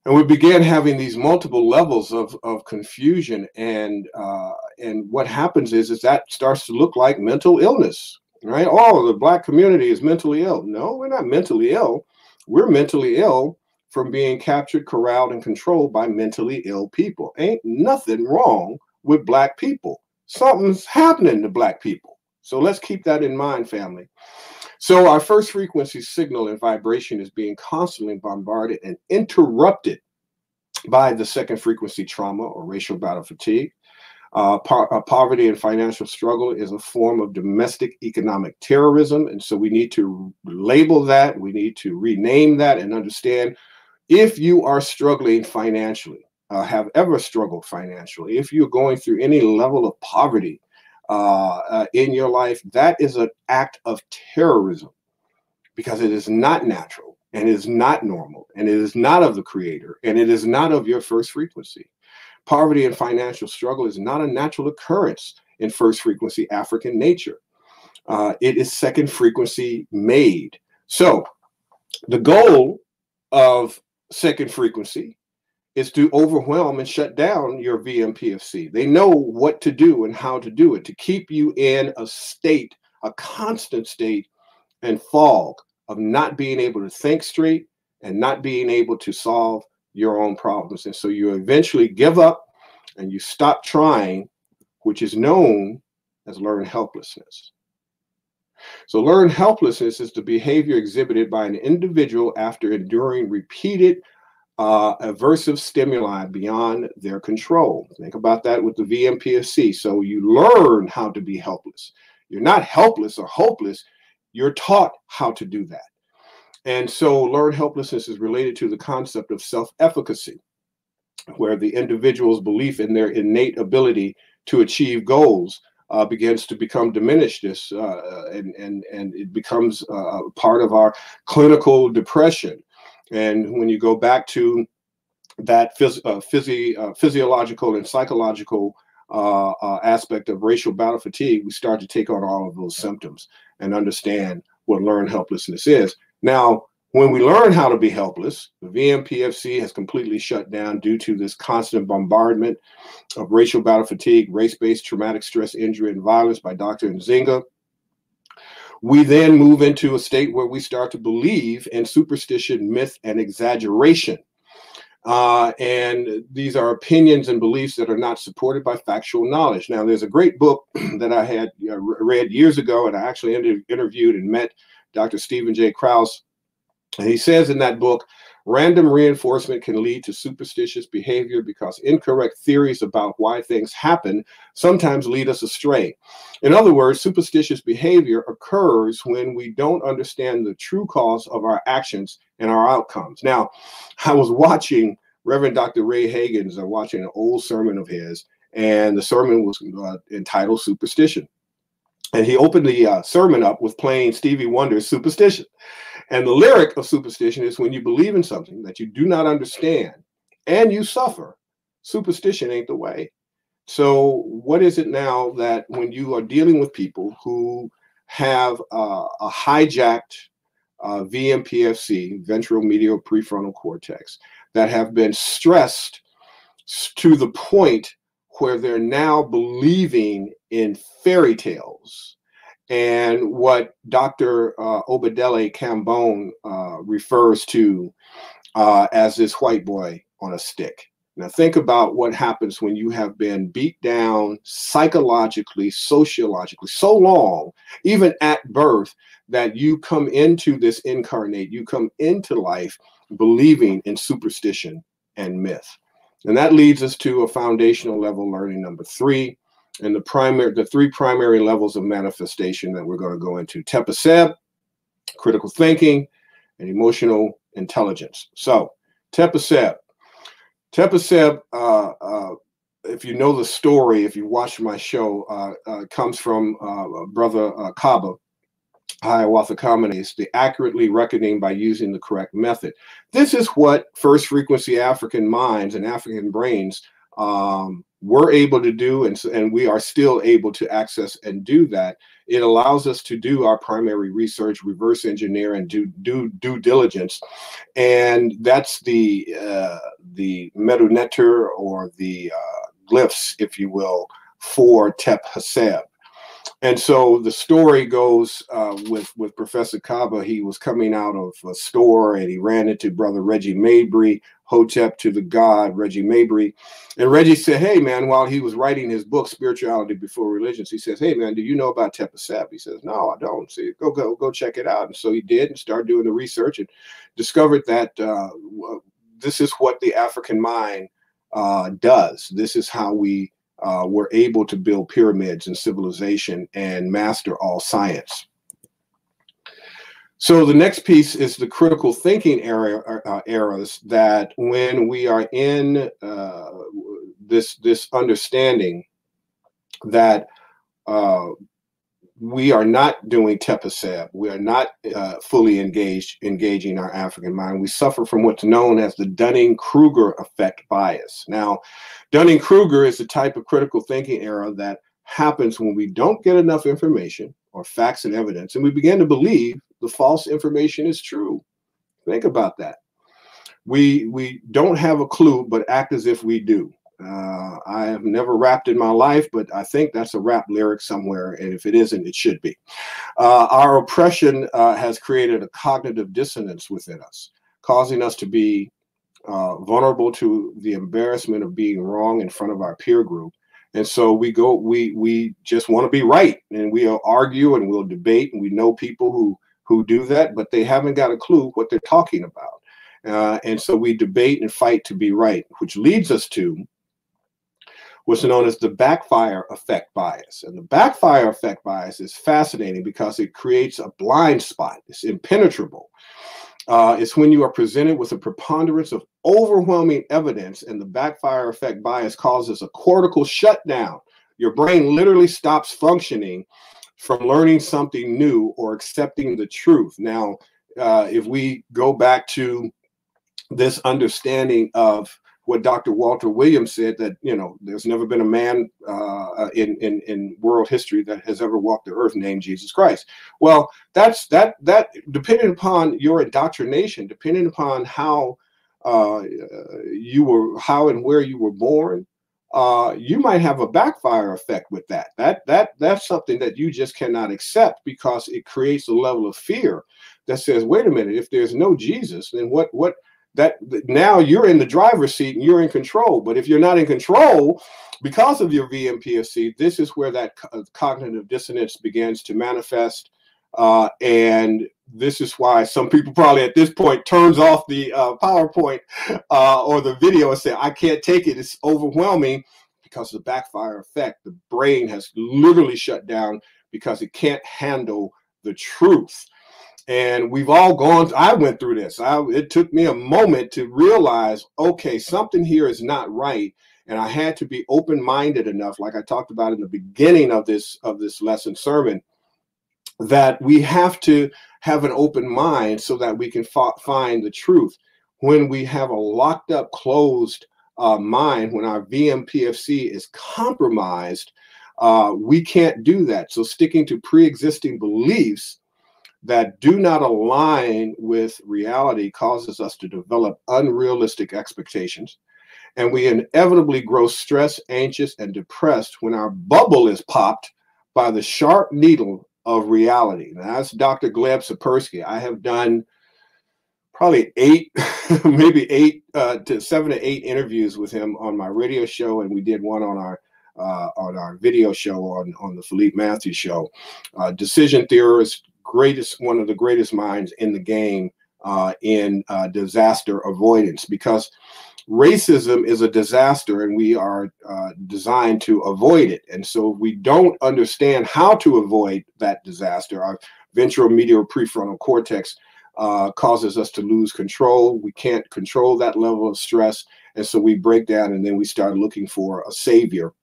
and we began having these multiple levels of, of confusion and uh, and what happens is is that starts to look like mental illness right? Oh the black community is mentally ill. No we're not mentally ill. We're mentally ill from being captured corralled and controlled by mentally ill people. Ain't nothing wrong with black people. Something's happening to black people. So let's keep that in mind family. So our first frequency signal and vibration is being constantly bombarded and interrupted by the second frequency trauma or racial battle fatigue. Uh, par- uh, poverty and financial struggle is a form of domestic economic terrorism. And so we need to label that, we need to rename that and understand if you are struggling financially, uh, have ever struggled financially, if you're going through any level of poverty, uh, uh, in your life, that is an act of terrorism because it is not natural and it is not normal and it is not of the creator and it is not of your first frequency. Poverty and financial struggle is not a natural occurrence in first frequency African nature. Uh, it is second frequency made. So the goal of second frequency is to overwhelm and shut down your VMPFC. They know what to do and how to do it to keep you in a state, a constant state and fog of not being able to think straight and not being able to solve your own problems. And so you eventually give up and you stop trying, which is known as learned helplessness. So, learned helplessness is the behavior exhibited by an individual after enduring repeated uh, aversive stimuli beyond their control. Think about that with the VMPFC. So you learn how to be helpless. You're not helpless or hopeless. You're taught how to do that. And so learned helplessness is related to the concept of self-efficacy, where the individual's belief in their innate ability to achieve goals uh, begins to become diminished this uh, and, and, and it becomes uh, part of our clinical depression and when you go back to that phys- uh, physi- uh, physiological and psychological uh, uh, aspect of racial battle fatigue, we start to take on all of those symptoms and understand what learned helplessness is. Now, when we learn how to be helpless, the VMPFC has completely shut down due to this constant bombardment of racial battle fatigue, race based traumatic stress injury and violence by Dr. Nzinga we then move into a state where we start to believe in superstition, myth, and exaggeration. Uh, and these are opinions and beliefs that are not supported by factual knowledge. Now, there's a great book that I had uh, read years ago, and I actually inter- interviewed and met Dr. Stephen J. Krauss. And he says in that book Random reinforcement can lead to superstitious behavior because incorrect theories about why things happen sometimes lead us astray. In other words, superstitious behavior occurs when we don't understand the true cause of our actions and our outcomes. Now, I was watching Reverend Dr. Ray Hagins, uh, watching an old sermon of his, and the sermon was uh, entitled Superstition. And he opened the uh, sermon up with playing Stevie Wonder's Superstition. And the lyric of superstition is when you believe in something that you do not understand and you suffer, superstition ain't the way. So, what is it now that when you are dealing with people who have uh, a hijacked uh, VMPFC, ventral medial prefrontal cortex, that have been stressed to the point where they're now believing in fairy tales and what Dr. Uh, Obadele Kambon uh, refers to uh, as this white boy on a stick. Now, think about what happens when you have been beat down psychologically, sociologically, so long, even at birth, that you come into this incarnate, you come into life believing in superstition and myth. And that leads us to a foundational level learning number three, and the primary the three primary levels of manifestation that we're going to go into. Tepeseb critical thinking and emotional intelligence. So tepeseb tepeseb uh, uh, if you know the story if you watch my show uh, uh comes from uh, brother uh, kaba Hiawatha Kamene, the accurately reckoning by using the correct method. This is what first frequency African minds and African brains um, we're able to do and, and we are still able to access and do that. It allows us to do our primary research reverse engineer and do due diligence. And that's the uh, the medu neter or the uh, glyphs if you will for tep haseb and so the story goes uh, with with Professor Kaba. He was coming out of a store and he ran into Brother Reggie Mabry, Hotep to the God Reggie Mabry, and Reggie said, "Hey man," while he was writing his book Spirituality Before Religions, he says, "Hey man, do you know about Tepeseb?" He says, "No, I don't." See, go go go check it out. And so he did and started doing the research and discovered that uh, this is what the African mind uh, does. This is how we uh, were able to build pyramids and civilization and master all science. So the next piece is the critical thinking era, uh, eras that when we are in uh, this this understanding that uh, we are not doing tepeseb. We are not uh, fully engaged, engaging our African mind. We suffer from what's known as the Dunning-Kruger effect bias. Now, Dunning-Kruger is the type of critical thinking error that happens when we don't get enough information or facts and evidence, and we begin to believe the false information is true. Think about that. We we don't have a clue, but act as if we do. Uh, I have never rapped in my life, but I think that's a rap lyric somewhere. And if it isn't, it should be. Uh, our oppression uh, has created a cognitive dissonance within us, causing us to be uh, vulnerable to the embarrassment of being wrong in front of our peer group. And so we go, we we just want to be right, and we'll argue and we'll debate, and we know people who who do that, but they haven't got a clue what they're talking about. Uh, and so we debate and fight to be right, which leads us to what's known as the backfire effect bias. And the backfire effect bias is fascinating because it creates a blind spot. It's impenetrable. Uh, it's when you are presented with a preponderance of overwhelming evidence, and the backfire effect bias causes a cortical shutdown. Your brain literally stops functioning from learning something new or accepting the truth. Now, uh, if we go back to this understanding of what Dr. Walter Williams said that you know there's never been a man uh, in in in world history that has ever walked the earth named Jesus Christ. Well, that's that that depending upon your indoctrination, depending upon how uh, you were, how and where you were born, uh, you might have a backfire effect with that. That that that's something that you just cannot accept because it creates a level of fear that says, wait a minute, if there's no Jesus, then what what that now you're in the driver's seat and you're in control. But if you're not in control because of your VMPFC, this is where that co- cognitive dissonance begins to manifest. Uh, and this is why some people probably at this point turns off the uh, PowerPoint uh, or the video and say, "I can't take it; it's overwhelming." Because of the backfire effect, the brain has literally shut down because it can't handle the truth. And we've all gone. I went through this. I, it took me a moment to realize, okay, something here is not right, and I had to be open-minded enough, like I talked about in the beginning of this of this lesson sermon, that we have to have an open mind so that we can find the truth. When we have a locked up, closed uh, mind, when our VMPFC is compromised, uh, we can't do that. So, sticking to pre existing beliefs that do not align with reality causes us to develop unrealistic expectations. And we inevitably grow stressed, anxious, and depressed when our bubble is popped by the sharp needle of reality. Now, that's Dr. Gleb Tsipursky. I have done probably eight, maybe eight uh, to seven to eight interviews with him on my radio show, and we did one on our uh, on our video show on on the Philippe Matthews show. Uh, decision theorist, greatest one of the greatest minds in the game uh, in uh, disaster avoidance because racism is a disaster and we are uh, designed to avoid it. And so we don't understand how to avoid that disaster. Our ventral medial prefrontal cortex uh, causes us to lose control. We can't control that level of stress. And so we break down and then we start looking for a savior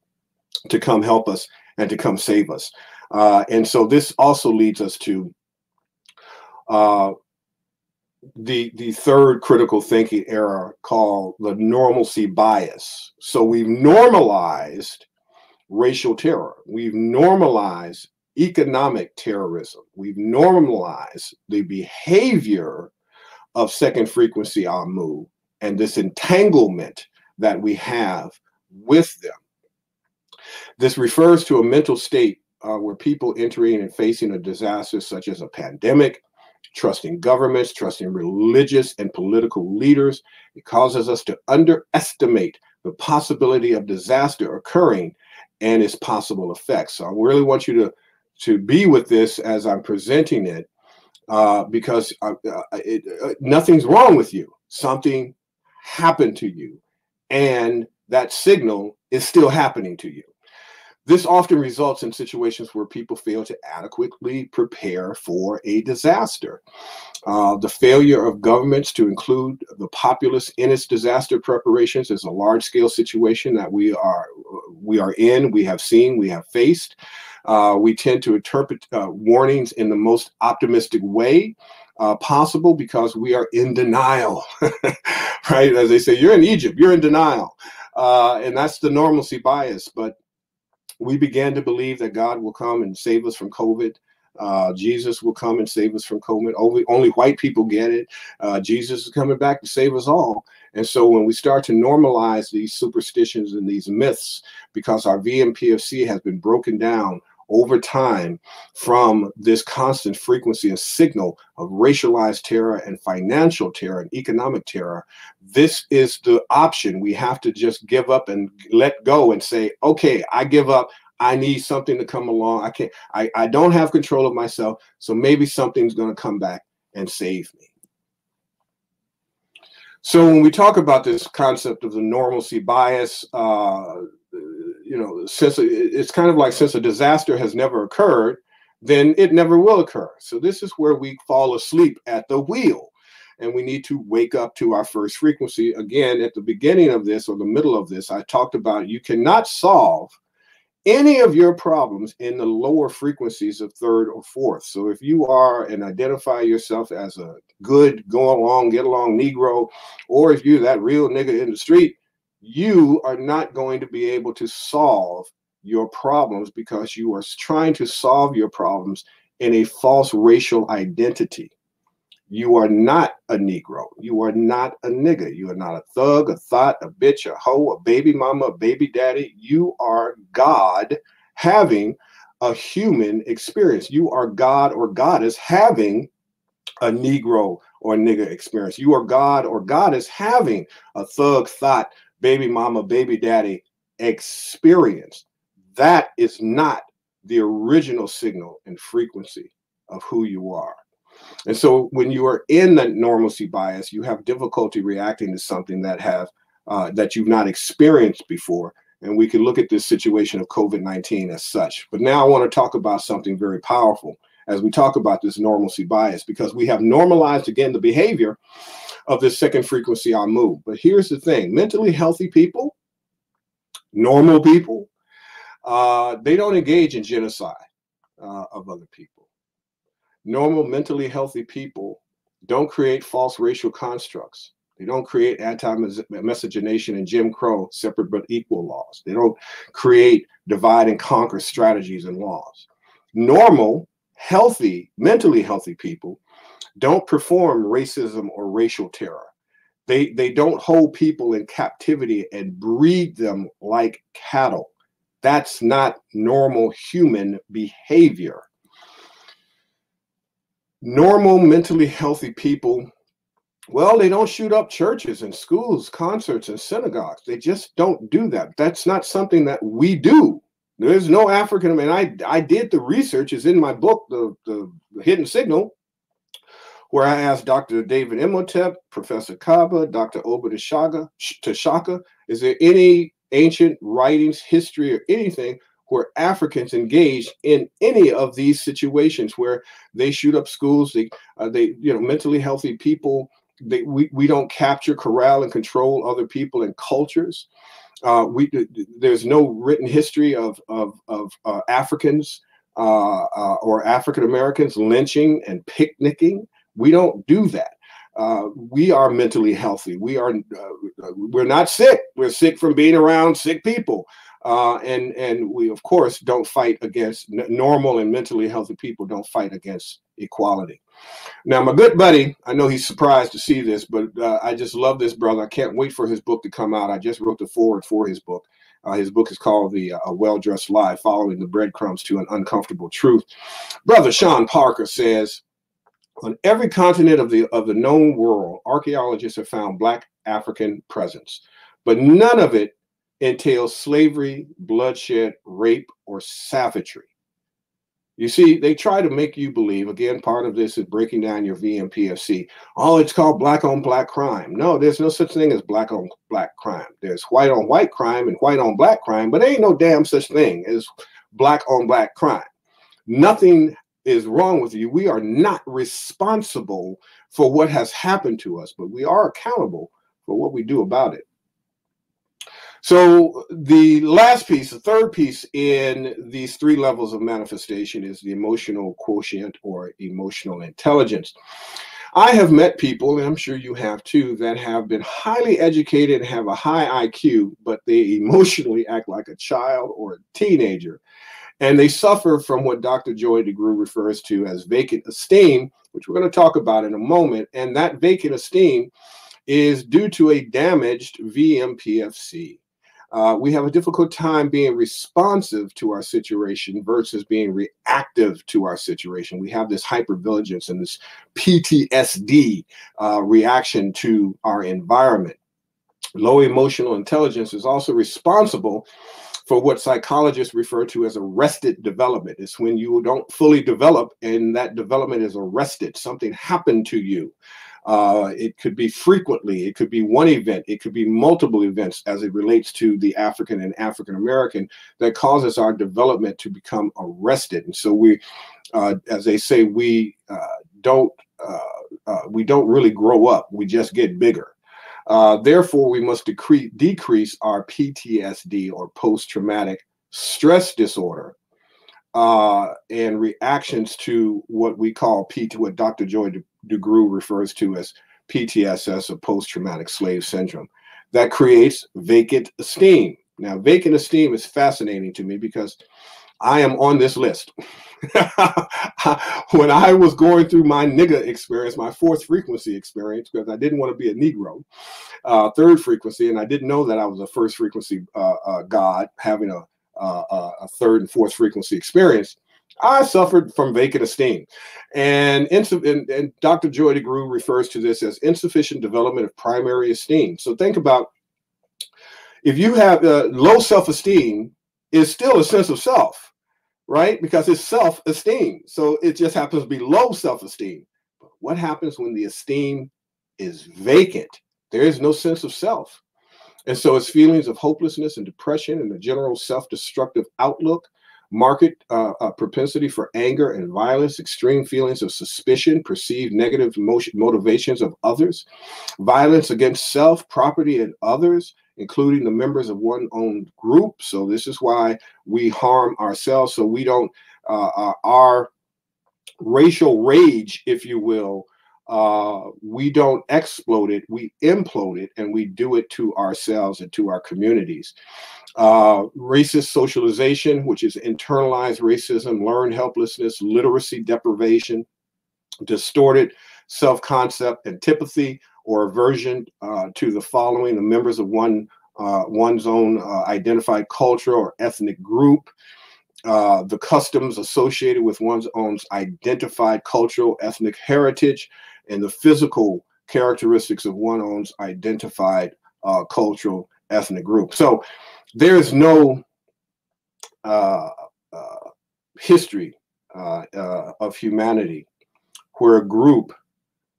to come help us and to come save us. Uh, and so this also leads us to uh, the the third critical thinking error called the normalcy bias. So we've normalized racial terror. We've normalized economic terrorism. We've normalized the behavior of second frequency Amu and this entanglement that we have with them. This refers to a mental state uh, where people entering and facing a disaster such as a pandemic, trusting governments, trusting religious and political leaders. It causes us to underestimate the possibility of disaster occurring and its possible effects. So I really want you to, to be with this as I'm presenting it uh, because uh, uh it, uh, nothing's wrong with you. Something happened to you, and that signal is still happening to you. This often results in situations where people fail to adequately prepare for a disaster. Uh, the failure of governments to include the populace in its disaster preparations is a large-scale situation that we are we are in, we have seen, we have faced. Uh, we tend to interpret uh, warnings in the most optimistic way. Uh, possible because we are in denial, right? As they say, you're in Egypt, you're in denial. Uh, and that's the normalcy bias. But we began to believe that God will come and save us from COVID. Uh, Jesus will come and save us from COVID. Only, only white people get it. Uh, Jesus is coming back to save us all. And so when we start to normalize these superstitions and these myths, because our VMPFC has been broken down over time from this constant frequency and signal of racialized terror and financial terror and economic terror. This is the option. We have to just give up and let go and say, okay, I give up. I need something to come along. I can't, I, I don't have control of myself. So maybe something's going to come back and save me. So when we talk about this concept of the normalcy bias, uh, you know, since it's kind of like since a disaster has never occurred, then it never will occur. So this is where we fall asleep at the wheel. And we need to wake up to our first frequency. Again, at the beginning of this or the middle of this, I talked about you cannot solve any of your problems in the lower frequencies of third or fourth. So if you are and identify yourself as a good, go along, get along Negro, or if you're that real nigga in the street, you are not going to be able to solve your problems because you are trying to solve your problems in a false racial identity. You are not a Negro. You are not a nigga. You are not a thug, a thought, a bitch, a hoe, a baby mama, a baby daddy. You are God having a human experience. You are God or goddess having a Negro or nigga experience. You are God, or goddess having a thug thought, baby mama, baby daddy experience. That is not the original signal and frequency of who you are. And so when you are in that normalcy bias, you have difficulty reacting to something that have uh, that you've not experienced before. And we can look at this situation of COVID-19 as such. But now I want to talk about something very powerful as we talk about this normalcy bias, because we have normalized again the behavior of this second frequency Amu. But here's the thing mentally healthy people, normal people, uh, they don't engage in genocide uh, of other people. Normal, mentally healthy people don't create false racial constructs. They don't create anti-miscegenation and Jim Crow separate but equal laws. They don't create divide and conquer strategies and laws. Normal, healthy, mentally healthy people don't perform racism or racial terror. They, they don't hold people in captivity and breed them like cattle. That's not normal human behavior. Normal, mentally healthy people, well, they don't shoot up churches and schools, concerts and synagogues. They just don't do that. That's not something that we do. There's no African American. I I did the research. Is in my book, the, the Hidden Signal, where I asked Dr. David Imhotep, Professor Kaba, Dr. Oba T'Shaka, is there any ancient writings, history, or anything where Africans engaged in any of these situations where they shoot up schools, they, uh, they, you know, mentally healthy people. They, we, we don't capture, corral, and control other people and cultures. Uh, we there's no written history of of, of uh, Africans uh, uh or African Americans lynching and picnicking. We don't do that uh, we are mentally healthy. We are uh, we're not sick. We're sick from being around sick people, and and we of course don't fight against normal and mentally healthy people. Don't fight against equality. Now, my good buddy, I know he's surprised to see this, but uh, I just love this brother. I can't wait for his book to come out. I just wrote the forward for his book. Uh, his book is called The uh, Well Dressed Lie Following the Breadcrumbs to an Uncomfortable Truth. Brother Sean Parker says, on every continent of the of the known world, archaeologists have found black African presence, but none of it entails slavery, bloodshed, rape, or savagery. You see, they try to make you believe, again, part of this is breaking down your VMPFC. Oh, it's called black on black crime. No, there's no such thing as black on black crime. There's white on white crime and white on black crime, but there ain't no damn such thing as black on black crime. Nothing is wrong with you. We are not responsible for what has happened to us, but we are accountable for what we do about it. So the last piece, the third piece in these three levels of manifestation is the emotional quotient or emotional intelligence. I have met people, and I'm sure you have too, that have been highly educated, have a high IQ, but they emotionally act like a child or a teenager. And they suffer from what Dr. Joy DeGruy refers to as vacant esteem, which we're going to talk about in a moment. And that vacant esteem is due to a damaged VMPFC. Uh, we have a difficult time being responsive to our situation versus being reactive to our situation. We have this hypervigilance and this PTSD uh, reaction to our environment. Low emotional intelligence is also responsible for what psychologists refer to as arrested development. It's when you don't fully develop and that development is arrested. Something happened to you. Uh, it could be frequently, it could be one event, it could be multiple events as it relates to the African and African American that causes our development to become arrested. And so we, uh, as they say, we uh, don't uh, uh, we don't really grow up. We just get bigger. Uh, therefore, we must decrease, decrease our PTSD or post traumatic stress disorder uh, and reactions to what we call PT, what Dr. Joy DeGruy refers to as PTSS or post traumatic slave syndrome. That creates vacant esteem. Now, vacant esteem is fascinating to me because I am on this list. when I was going through my nigga experience, my fourth frequency experience, because I didn't want to be a Negro, uh, third frequency, and I didn't know that I was a first frequency uh, uh, God having a, uh, uh, a third and fourth frequency experience. I suffered from vacant esteem. And, and, and Dr. Joy DeGruy refers to this as insufficient development of primary esteem. So think about if you have uh, low self esteem, is still a sense of self, right? Because it's self esteem. So it just happens to be low self esteem. But what happens when the esteem is vacant? There is no sense of self. And so it's feelings of hopelessness and depression and a general self destructive outlook market uh, propensity for anger and violence, extreme feelings of suspicion, perceived negative motivations of others, violence against self, property, and others, including the members of one own group. So this is why we harm ourselves. So we don't, uh, uh our racial rage, if you will, uh, we don't explode it, we implode it, and we do it to ourselves and to our communities. Uh, racist socialization, which is internalized racism, learned helplessness, literacy deprivation, distorted self concept, antipathy, or aversion uh, to the following the members of one uh, one's own uh, identified culture or ethnic group. Uh, the customs associated with one's own identified cultural ethnic heritage, and the physical characteristics of one's identified uh, cultural ethnic group. So there is no uh, uh, history uh, uh, of humanity where a group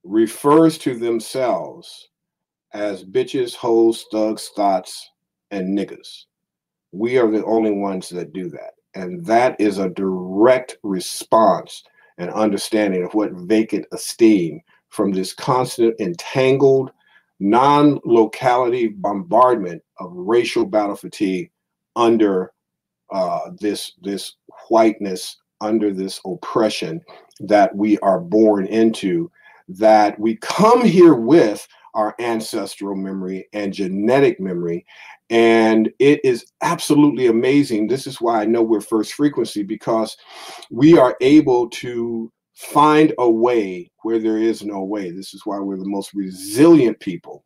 refers to themselves as bitches, hoes, thugs, thoughts, and niggas. We are the only ones that do that. And that is a direct response and understanding of what vacant esteem from this constant entangled non-locality bombardment of racial battle fatigue under uh, this this whiteness under this oppression that we are born into that we come here with our ancestral memory and genetic memory. And it is absolutely amazing. This is why i know we're first frequency because we are able to find a way where there is no way. This is why we're the most resilient people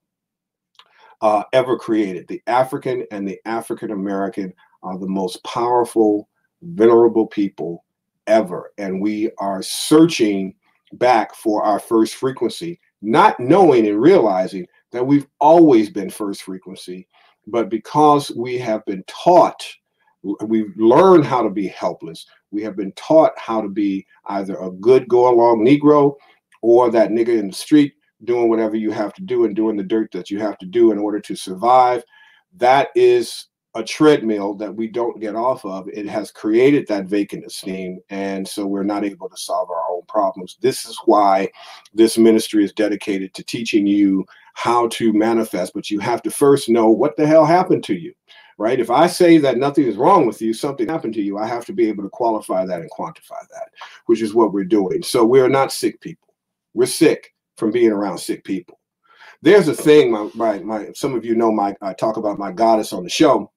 uh, ever created. The African and the African American are the most powerful, venerable people ever. And we are searching back for our first frequency, not knowing and realizing that we've always been first frequency. But because we have been taught We've learned how to be helpless. We have been taught how to be either a good go along Negro or that nigga in the street doing whatever you have to do and doing the dirt that you have to do in order to survive. That is a treadmill that we don't get off of. It has created that vacant esteem. And so we're not able to solve our own problems. This is why this ministry is dedicated to teaching you how to manifest, but you have to first know what the hell happened to you right? If I say that nothing is wrong with you, something happened to you, I have to be able to qualify that and quantify that, which is what we're doing. So we're not sick people. We're sick from being around sick people. There's a thing, my, my, my some of you know my I talk about my goddess on the show.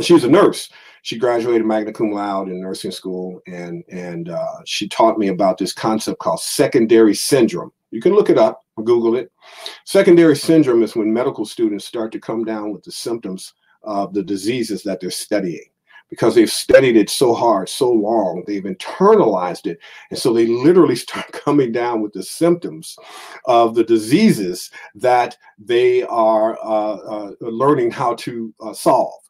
She was a nurse. She graduated magna cum laude in nursing school, and and uh, she taught me about this concept called secondary syndrome. You can look it up, Google it. Secondary syndrome is when medical students start to come down with the symptoms of the diseases that they're studying because they've studied it so hard, so long, they've internalized it. And so they literally start coming down with the symptoms of the diseases that they are uh, uh, learning how to uh, solve.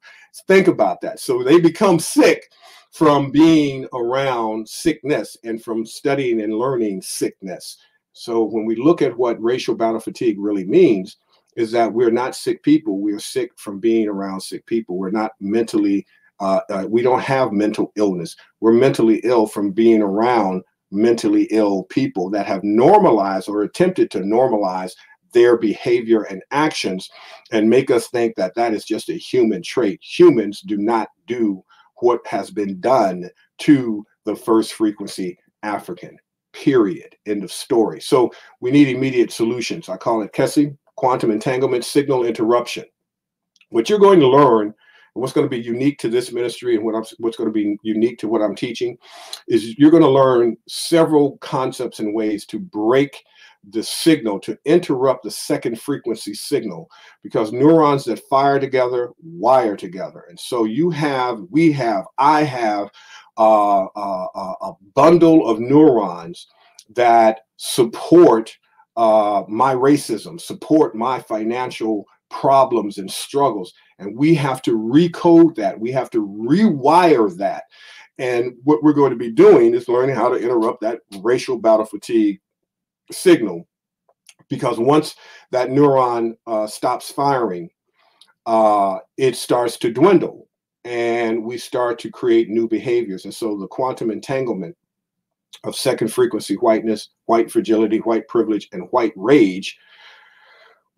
Think about that. So they become sick from being around sickness and from studying and learning sickness. So when we look at what racial battle fatigue really means, is that we're not sick people. We're sick from being around sick people. We're not mentally, uh, uh, we don't have mental illness. We're mentally ill from being around mentally ill people that have normalized or attempted to normalize their behavior and actions and make us think that that is just a human trait. Humans do not do what has been done to the first frequency African, period. End of story. So we need immediate solutions. I call it KESI, quantum entanglement signal interruption. What you're going to learn, what's going to be unique to this ministry and what I'm, what's going to be unique to what I'm teaching, is you're going to learn several concepts and ways to break the signal, to interrupt the second frequency signal, because neurons that fire together wire together. And so you have, we have, I have uh, uh, uh, a bundle of neurons that support uh, my racism, support my financial problems and struggles. And we have to recode that. We have to rewire that. And what we're going to be doing is learning how to interrupt that racial battle fatigue signal. Because once that neuron uh, stops firing, uh, it starts to dwindle and we start to create new behaviors. And so the quantum entanglement of second frequency whiteness, white fragility, white privilege, and white rage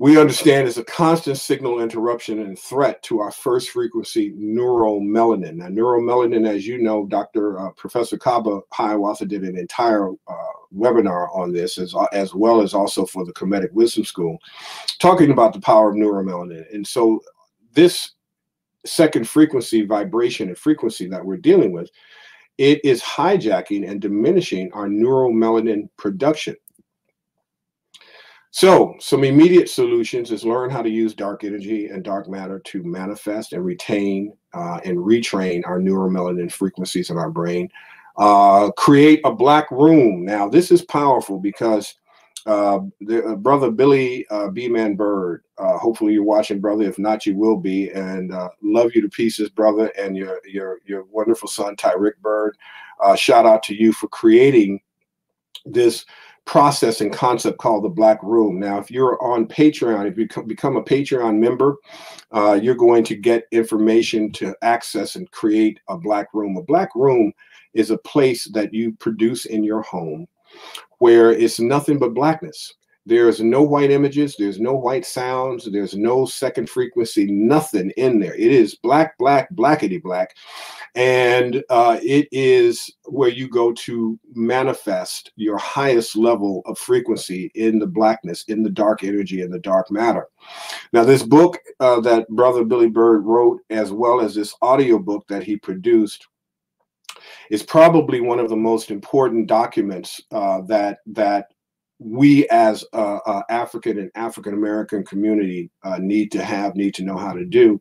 we understand is a constant signal interruption and threat to our first frequency neuromelanin. Now, neuromelanin, as you know, Dr. Uh, Professor Kaba Hiawatha did an entire uh, webinar on this, as, as well as also for the Kemetic Wisdom School, talking about the power of neuromelanin. And so, this second frequency vibration and frequency that we're dealing with, it is hijacking and diminishing our neuromelanin production. So, some immediate solutions is learn how to use dark energy and dark matter to manifest and retain uh, and retrain our neuromelanin frequencies in our brain. Uh, create a black room. Now, this is powerful because uh, the, uh, brother Billy uh, B Man Bird. Uh, hopefully, you're watching, brother. If not, you will be. And uh, love you to pieces, brother, and your your your wonderful son Tyrick Bird. Uh, shout out to you for creating this process and concept called the Black Room. Now, if you're on Patreon, if you become a Patreon member, uh, you're going to get information to access and create a Black Room. A Black Room is a place that you produce in your home where it's nothing but blackness. There's no white images, there's no white sounds, there's no second frequency, nothing in there. It is black, black, blackety black. And uh, it is where you go to manifest your highest level of frequency in the blackness, in the dark energy, in the dark matter. Now, this book uh, that Brother Billy Bird wrote, as well as this audio book that he produced, is probably one of the most important documents uh, that that we as uh, uh, African and African American community uh, need to have, need to know how to do.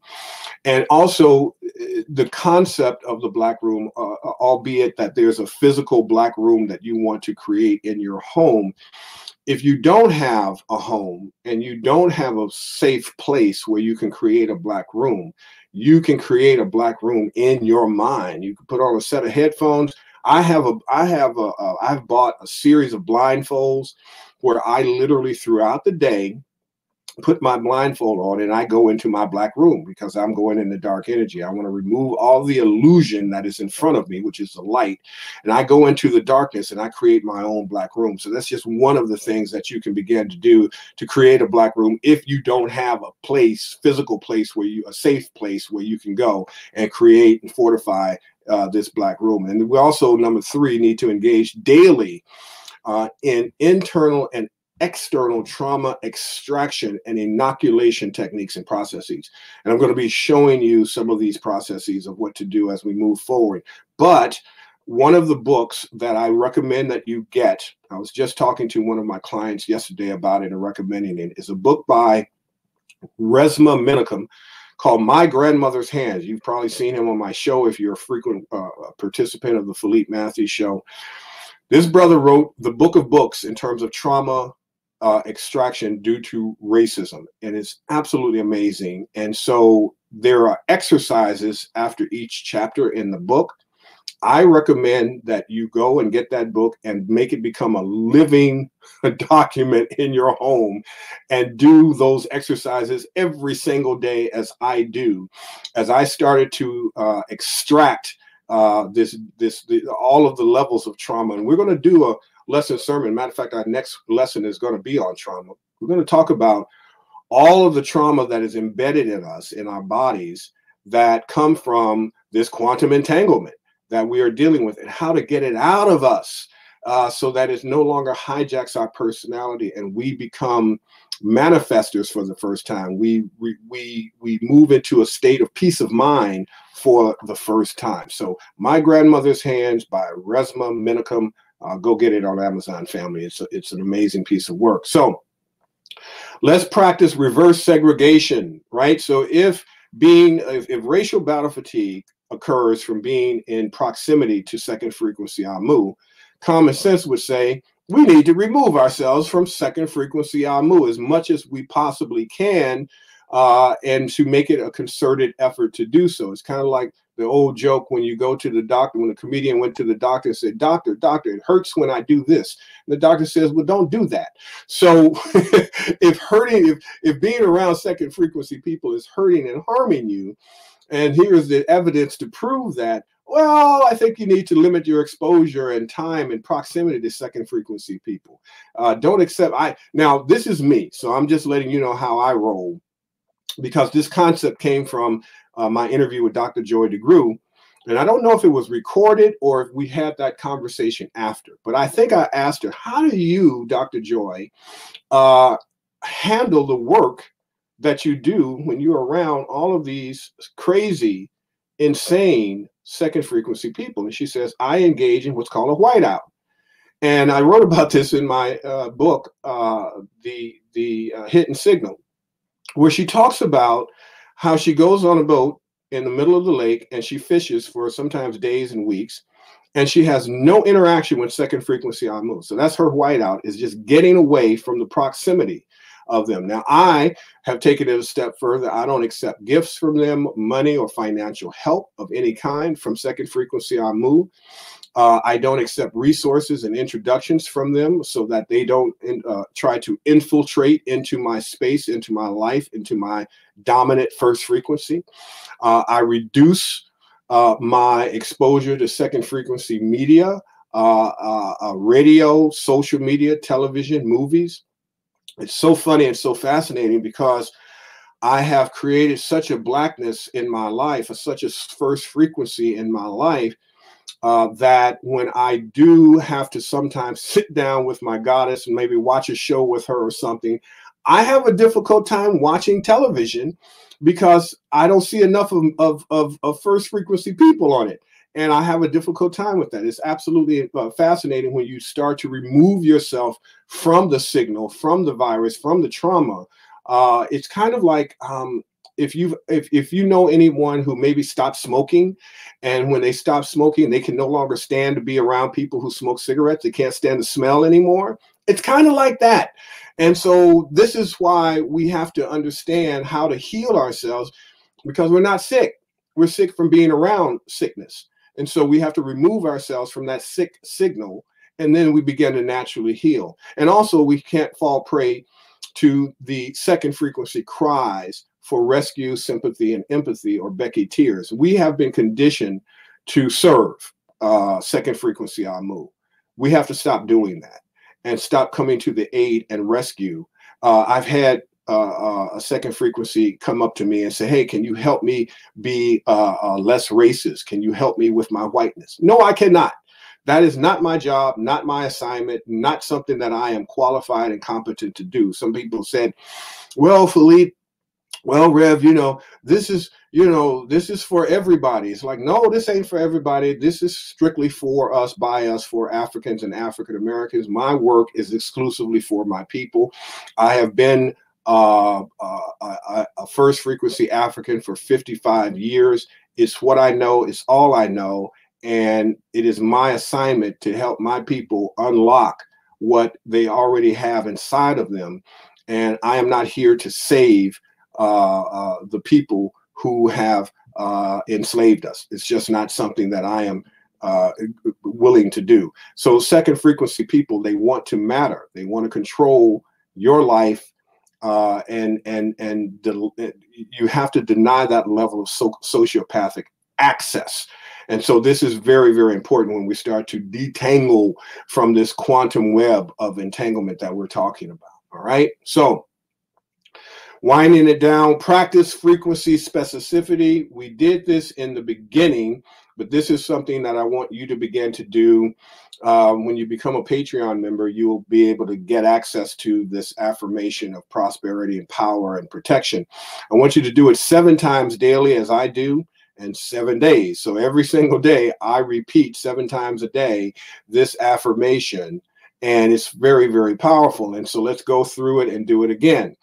And also uh, the concept of the black room, uh, albeit that there's a physical black room that you want to create in your home. If you don't have a home and you don't have a safe place where you can create a black room, you can create a black room in your mind. You can put on a set of headphones, I have a I have a, a I've bought a series of blindfolds where I literally throughout the day put my blindfold on and I go into my black room because I'm going in the dark energy. I want to remove all the illusion that is in front of me, which is the light. And I go into the darkness and I create my own black room. So that's just one of the things that you can begin to do to create a black room if you don't have a place, physical place where you, a safe place where you can go and create and fortify uh, this black room. And we also, number three, need to engage daily uh, in internal and external trauma extraction and inoculation techniques and processes. And I'm going to be showing you some of these processes of what to do as we move forward. But one of the books that I recommend that you get, I was just talking to one of my clients yesterday about it and recommending it, is a book by Resmaa Menakem called My Grandmother's Hands. You've probably seen him on my show if you're a frequent uh, participant of the Philippe Matthews show. This brother wrote the book of books in terms of trauma uh, extraction due to racism, and it's absolutely amazing. And so there are exercises after each chapter in the book I recommend that you go and get that book and make it become a living document in your home and do those exercises every single day as I do. As I started to uh, extract uh, this, this, all of the levels of trauma, and we're going to do a lesson sermon. Matter of fact, our next lesson is going to be on trauma. We're going to talk about all of the trauma that is embedded in us, in our bodies, that come from this quantum entanglement that we are dealing with and how to get it out of us uh, so that it no longer hijacks our personality and we become manifestors for the first time. We, we, we, we move into a state of peace of mind for the first time. So, My Grandmother's Hands by Resmaa Menakem. Uh, go get it on Amazon, family. It's, a, it's an amazing piece of work. So, let's practice reverse segregation, right? So, if being, if, if racial battle fatigue occurs from being in proximity to second frequency Amu. Common sense would say we need to remove ourselves from second frequency Amu as much as we possibly can uh, and to make it a concerted effort to do so. It's kind of like the old joke when you go to the doctor, when a comedian went to the doctor and said, Doctor, doctor, it hurts when I do this. And the doctor says, Well, don't do that. So if hurting, if, if being around second frequency people is hurting and harming you, and here's the evidence to prove that, well, I think you need to limit your exposure and time and proximity to second frequency people. Uh, don't accept I now this is me, so I'm just letting you know how I roll because this concept came from uh, my interview with Dr. Joy DeGruy. And I don't know if it was recorded or if we had that conversation after, but I think I asked her, How do you, Dr. Joy, uh, handle the work that you do when you're around all of these crazy, insane second frequency people? And she says, I engage in what's called a whiteout. And I wrote about this in my uh, book, uh, the the uh, hidden signal, where she talks about how she goes on a boat in the middle of the lake and she fishes for sometimes days and weeks and she has no interaction with second frequency Amu. So that's her whiteout is just getting away from the proximity of them. Now I have taken it a step further. I don't accept gifts from them, money or financial help of any kind from second frequency Amu. Uh, I don't accept resources and introductions from them so that they don't in, uh, try to infiltrate into my space, into my life, into my dominant first frequency. Uh, I reduce uh, my exposure to second frequency media, uh, uh, radio, social media, television, movies. It's so funny and so fascinating because I have created such a blackness in my life, such a first frequency in my life uh, that when I do have to sometimes sit down with my goddess and maybe watch a show with her or something, I have a difficult time watching television because I don't see enough of, of, of, of first frequency people on it. And I have a difficult time with that. It's absolutely uh, fascinating when you start to remove yourself from the signal, from the virus, from the trauma. Uh, it's kind of like um, if you if, if you know anyone who maybe stopped smoking and when they stop smoking they can no longer stand to be around people who smoke cigarettes they can't stand the smell anymore. It's kind of like that. And so this is why we have to understand how to heal ourselves because we're not sick. We're sick from being around sickness. And so we have to remove ourselves from that sick signal and then we begin to naturally heal. And also we can't fall prey to the second frequency cries for rescue, sympathy, and empathy, or Becky Tears. We have been conditioned to serve uh, second frequency Amu. We have to stop doing that and stop coming to the aid and rescue. Uh, I've had uh, uh a second frequency come up to me and say, Hey, can you help me be uh, uh, less racist? Can you help me with my whiteness? No, I cannot. That is not my job, not my assignment, not something that I am qualified and competent to do. Some people said, Well, Philippe, well, Rev, you know, this is, you know, this is for everybody. It's like, no, this ain't for everybody. This is strictly for us, by us, for Africans and African Americans. My work is exclusively for my people. I have been uh, uh, a, a first frequency African for 55 years. It's what I know, it's all I know. And it is my assignment to help my people unlock what they already have inside of them. And I am not here to save the people who have uh, enslaved us. It's just not something that I am uh, willing to do. So, second frequency people, they want to matter. They want to control your life, uh, and and and you have to deny that level of so- sociopathic access. And so, this is very very important when we start to detangle from this quantum web of entanglement that we're talking about. All right, so winding it down, practice frequency specificity. We did this in the beginning, but this is something that I want you to begin to do. Um, when you become a Patreon member, you will be able to get access to this affirmation of prosperity and power and protection. I want you to do it seven times daily, as I do and seven days. So every single day, I repeat seven times a day this affirmation, and it's very, very powerful. And so let's go through it and do it again.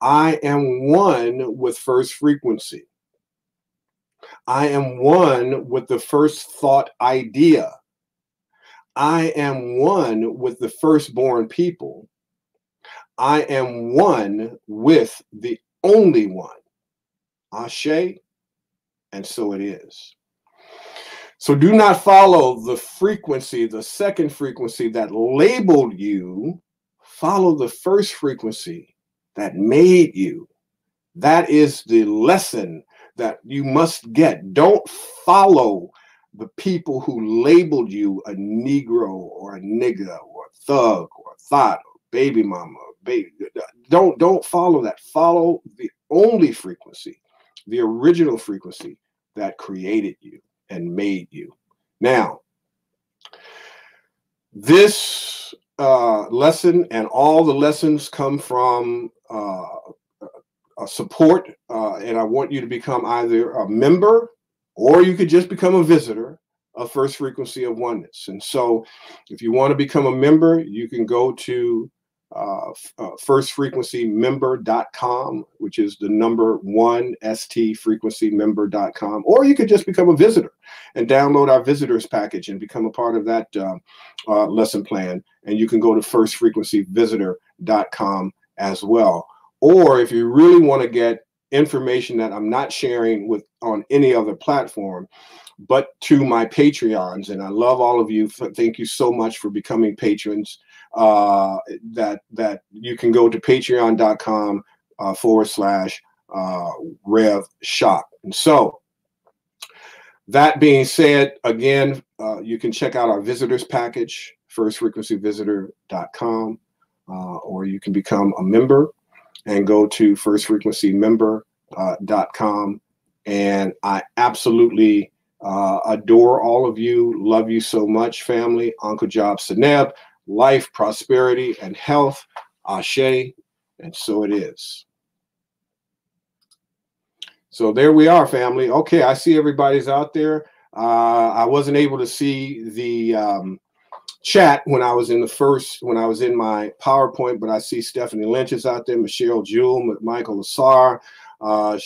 I am one with first frequency. I am one with the first thought idea. I am one with the firstborn people. I am one with the only one. Ashe, and so it is. So do not follow the frequency, the second frequency that labeled you. Follow the first frequency that made you. That is the lesson that you must get. Don't follow the people who labeled you a Negro or a nigger or a thug or a thought or baby mama. Baby. Don't don't follow that. Follow the only frequency, the original frequency that created you and made you. Now, this uh, lesson and all the lessons come from support, uh, and I want you to become either a member or you could just become a visitor of First Frequency of Oneness. And so, if you want to become a member, you can go to uh, uh, firstfrequencymember.com, which is the number one ST frequency member.com, or you could just become a visitor and download our visitors package and become a part of that uh, uh, lesson plan. And you can go to firstfrequencyvisitor.com as well. Or if you really want to get information that I'm not sharing with on any other platform, but to my Patreons, and I love all of you. Thank you so much for becoming patrons uh, that that you can go to patreon.com uh, forward slash uh, Rev Shock. And so, that being said, again, uh, you can check out our visitors package, firstfrequencyvisitor.com, uh, or you can become a member and go to firstfrequencymember.com. And I absolutely uh, adore all of you. Love you so much, family. Ankh Udja Seneb life, prosperity, and health. Ashe, and so it is. So there we are, family. Okay, I see everybody's out there. Uh, I wasn't able to see the um, chat when I was in the first, when I was in my PowerPoint, but I see Stephanie Lynch is out there, Michelle Jewell, Michael Lasar, uh,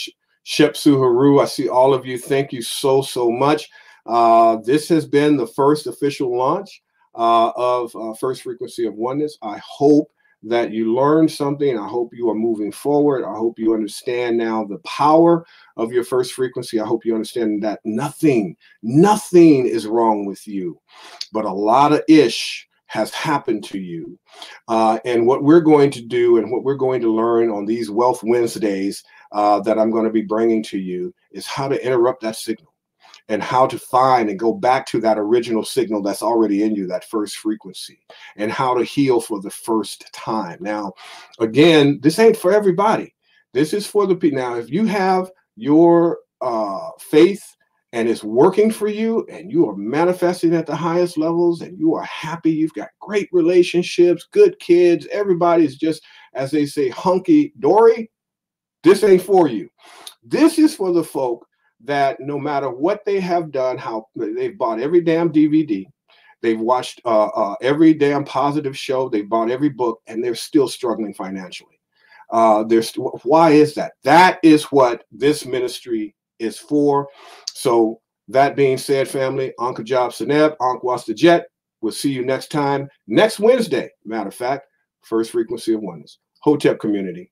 Shep Suharu. I see all of you. Thank you so, so much. Uh, this has been the first official launch uh, of uh, First Frequency of Oneness. I hope that you learned something. I hope you are moving forward. I hope you understand now the power of your first frequency. I hope you understand that nothing, nothing is wrong with you, but a lot of ish has happened to you. Uh, and what we're going to do and what we're going to learn on these Wealth Wednesdays uh, that I'm going to be bringing to you is how to interrupt that signal and how to find and go back to that original signal that's already in you, that first frequency, and how to heal for the first time. Now, again, this ain't for everybody. This is for the people. Now, if you have your uh, faith and it's working for you and you are manifesting at the highest levels and you are happy, you've got great relationships, good kids, everybody's just, as they say, hunky dory, this ain't for you. This is for the folk that no matter what they have done, how they've bought every damn DVD, they've watched uh, uh, every damn positive show, they've bought every book, and they're still struggling financially. Uh, there's why is that? That is what this ministry is for. So that being said, family, Ankh Udja Seneb, Uncle Was the Jet. We'll see you next time, next Wednesday. Matter of fact, first frequency of oneness. Hotep community.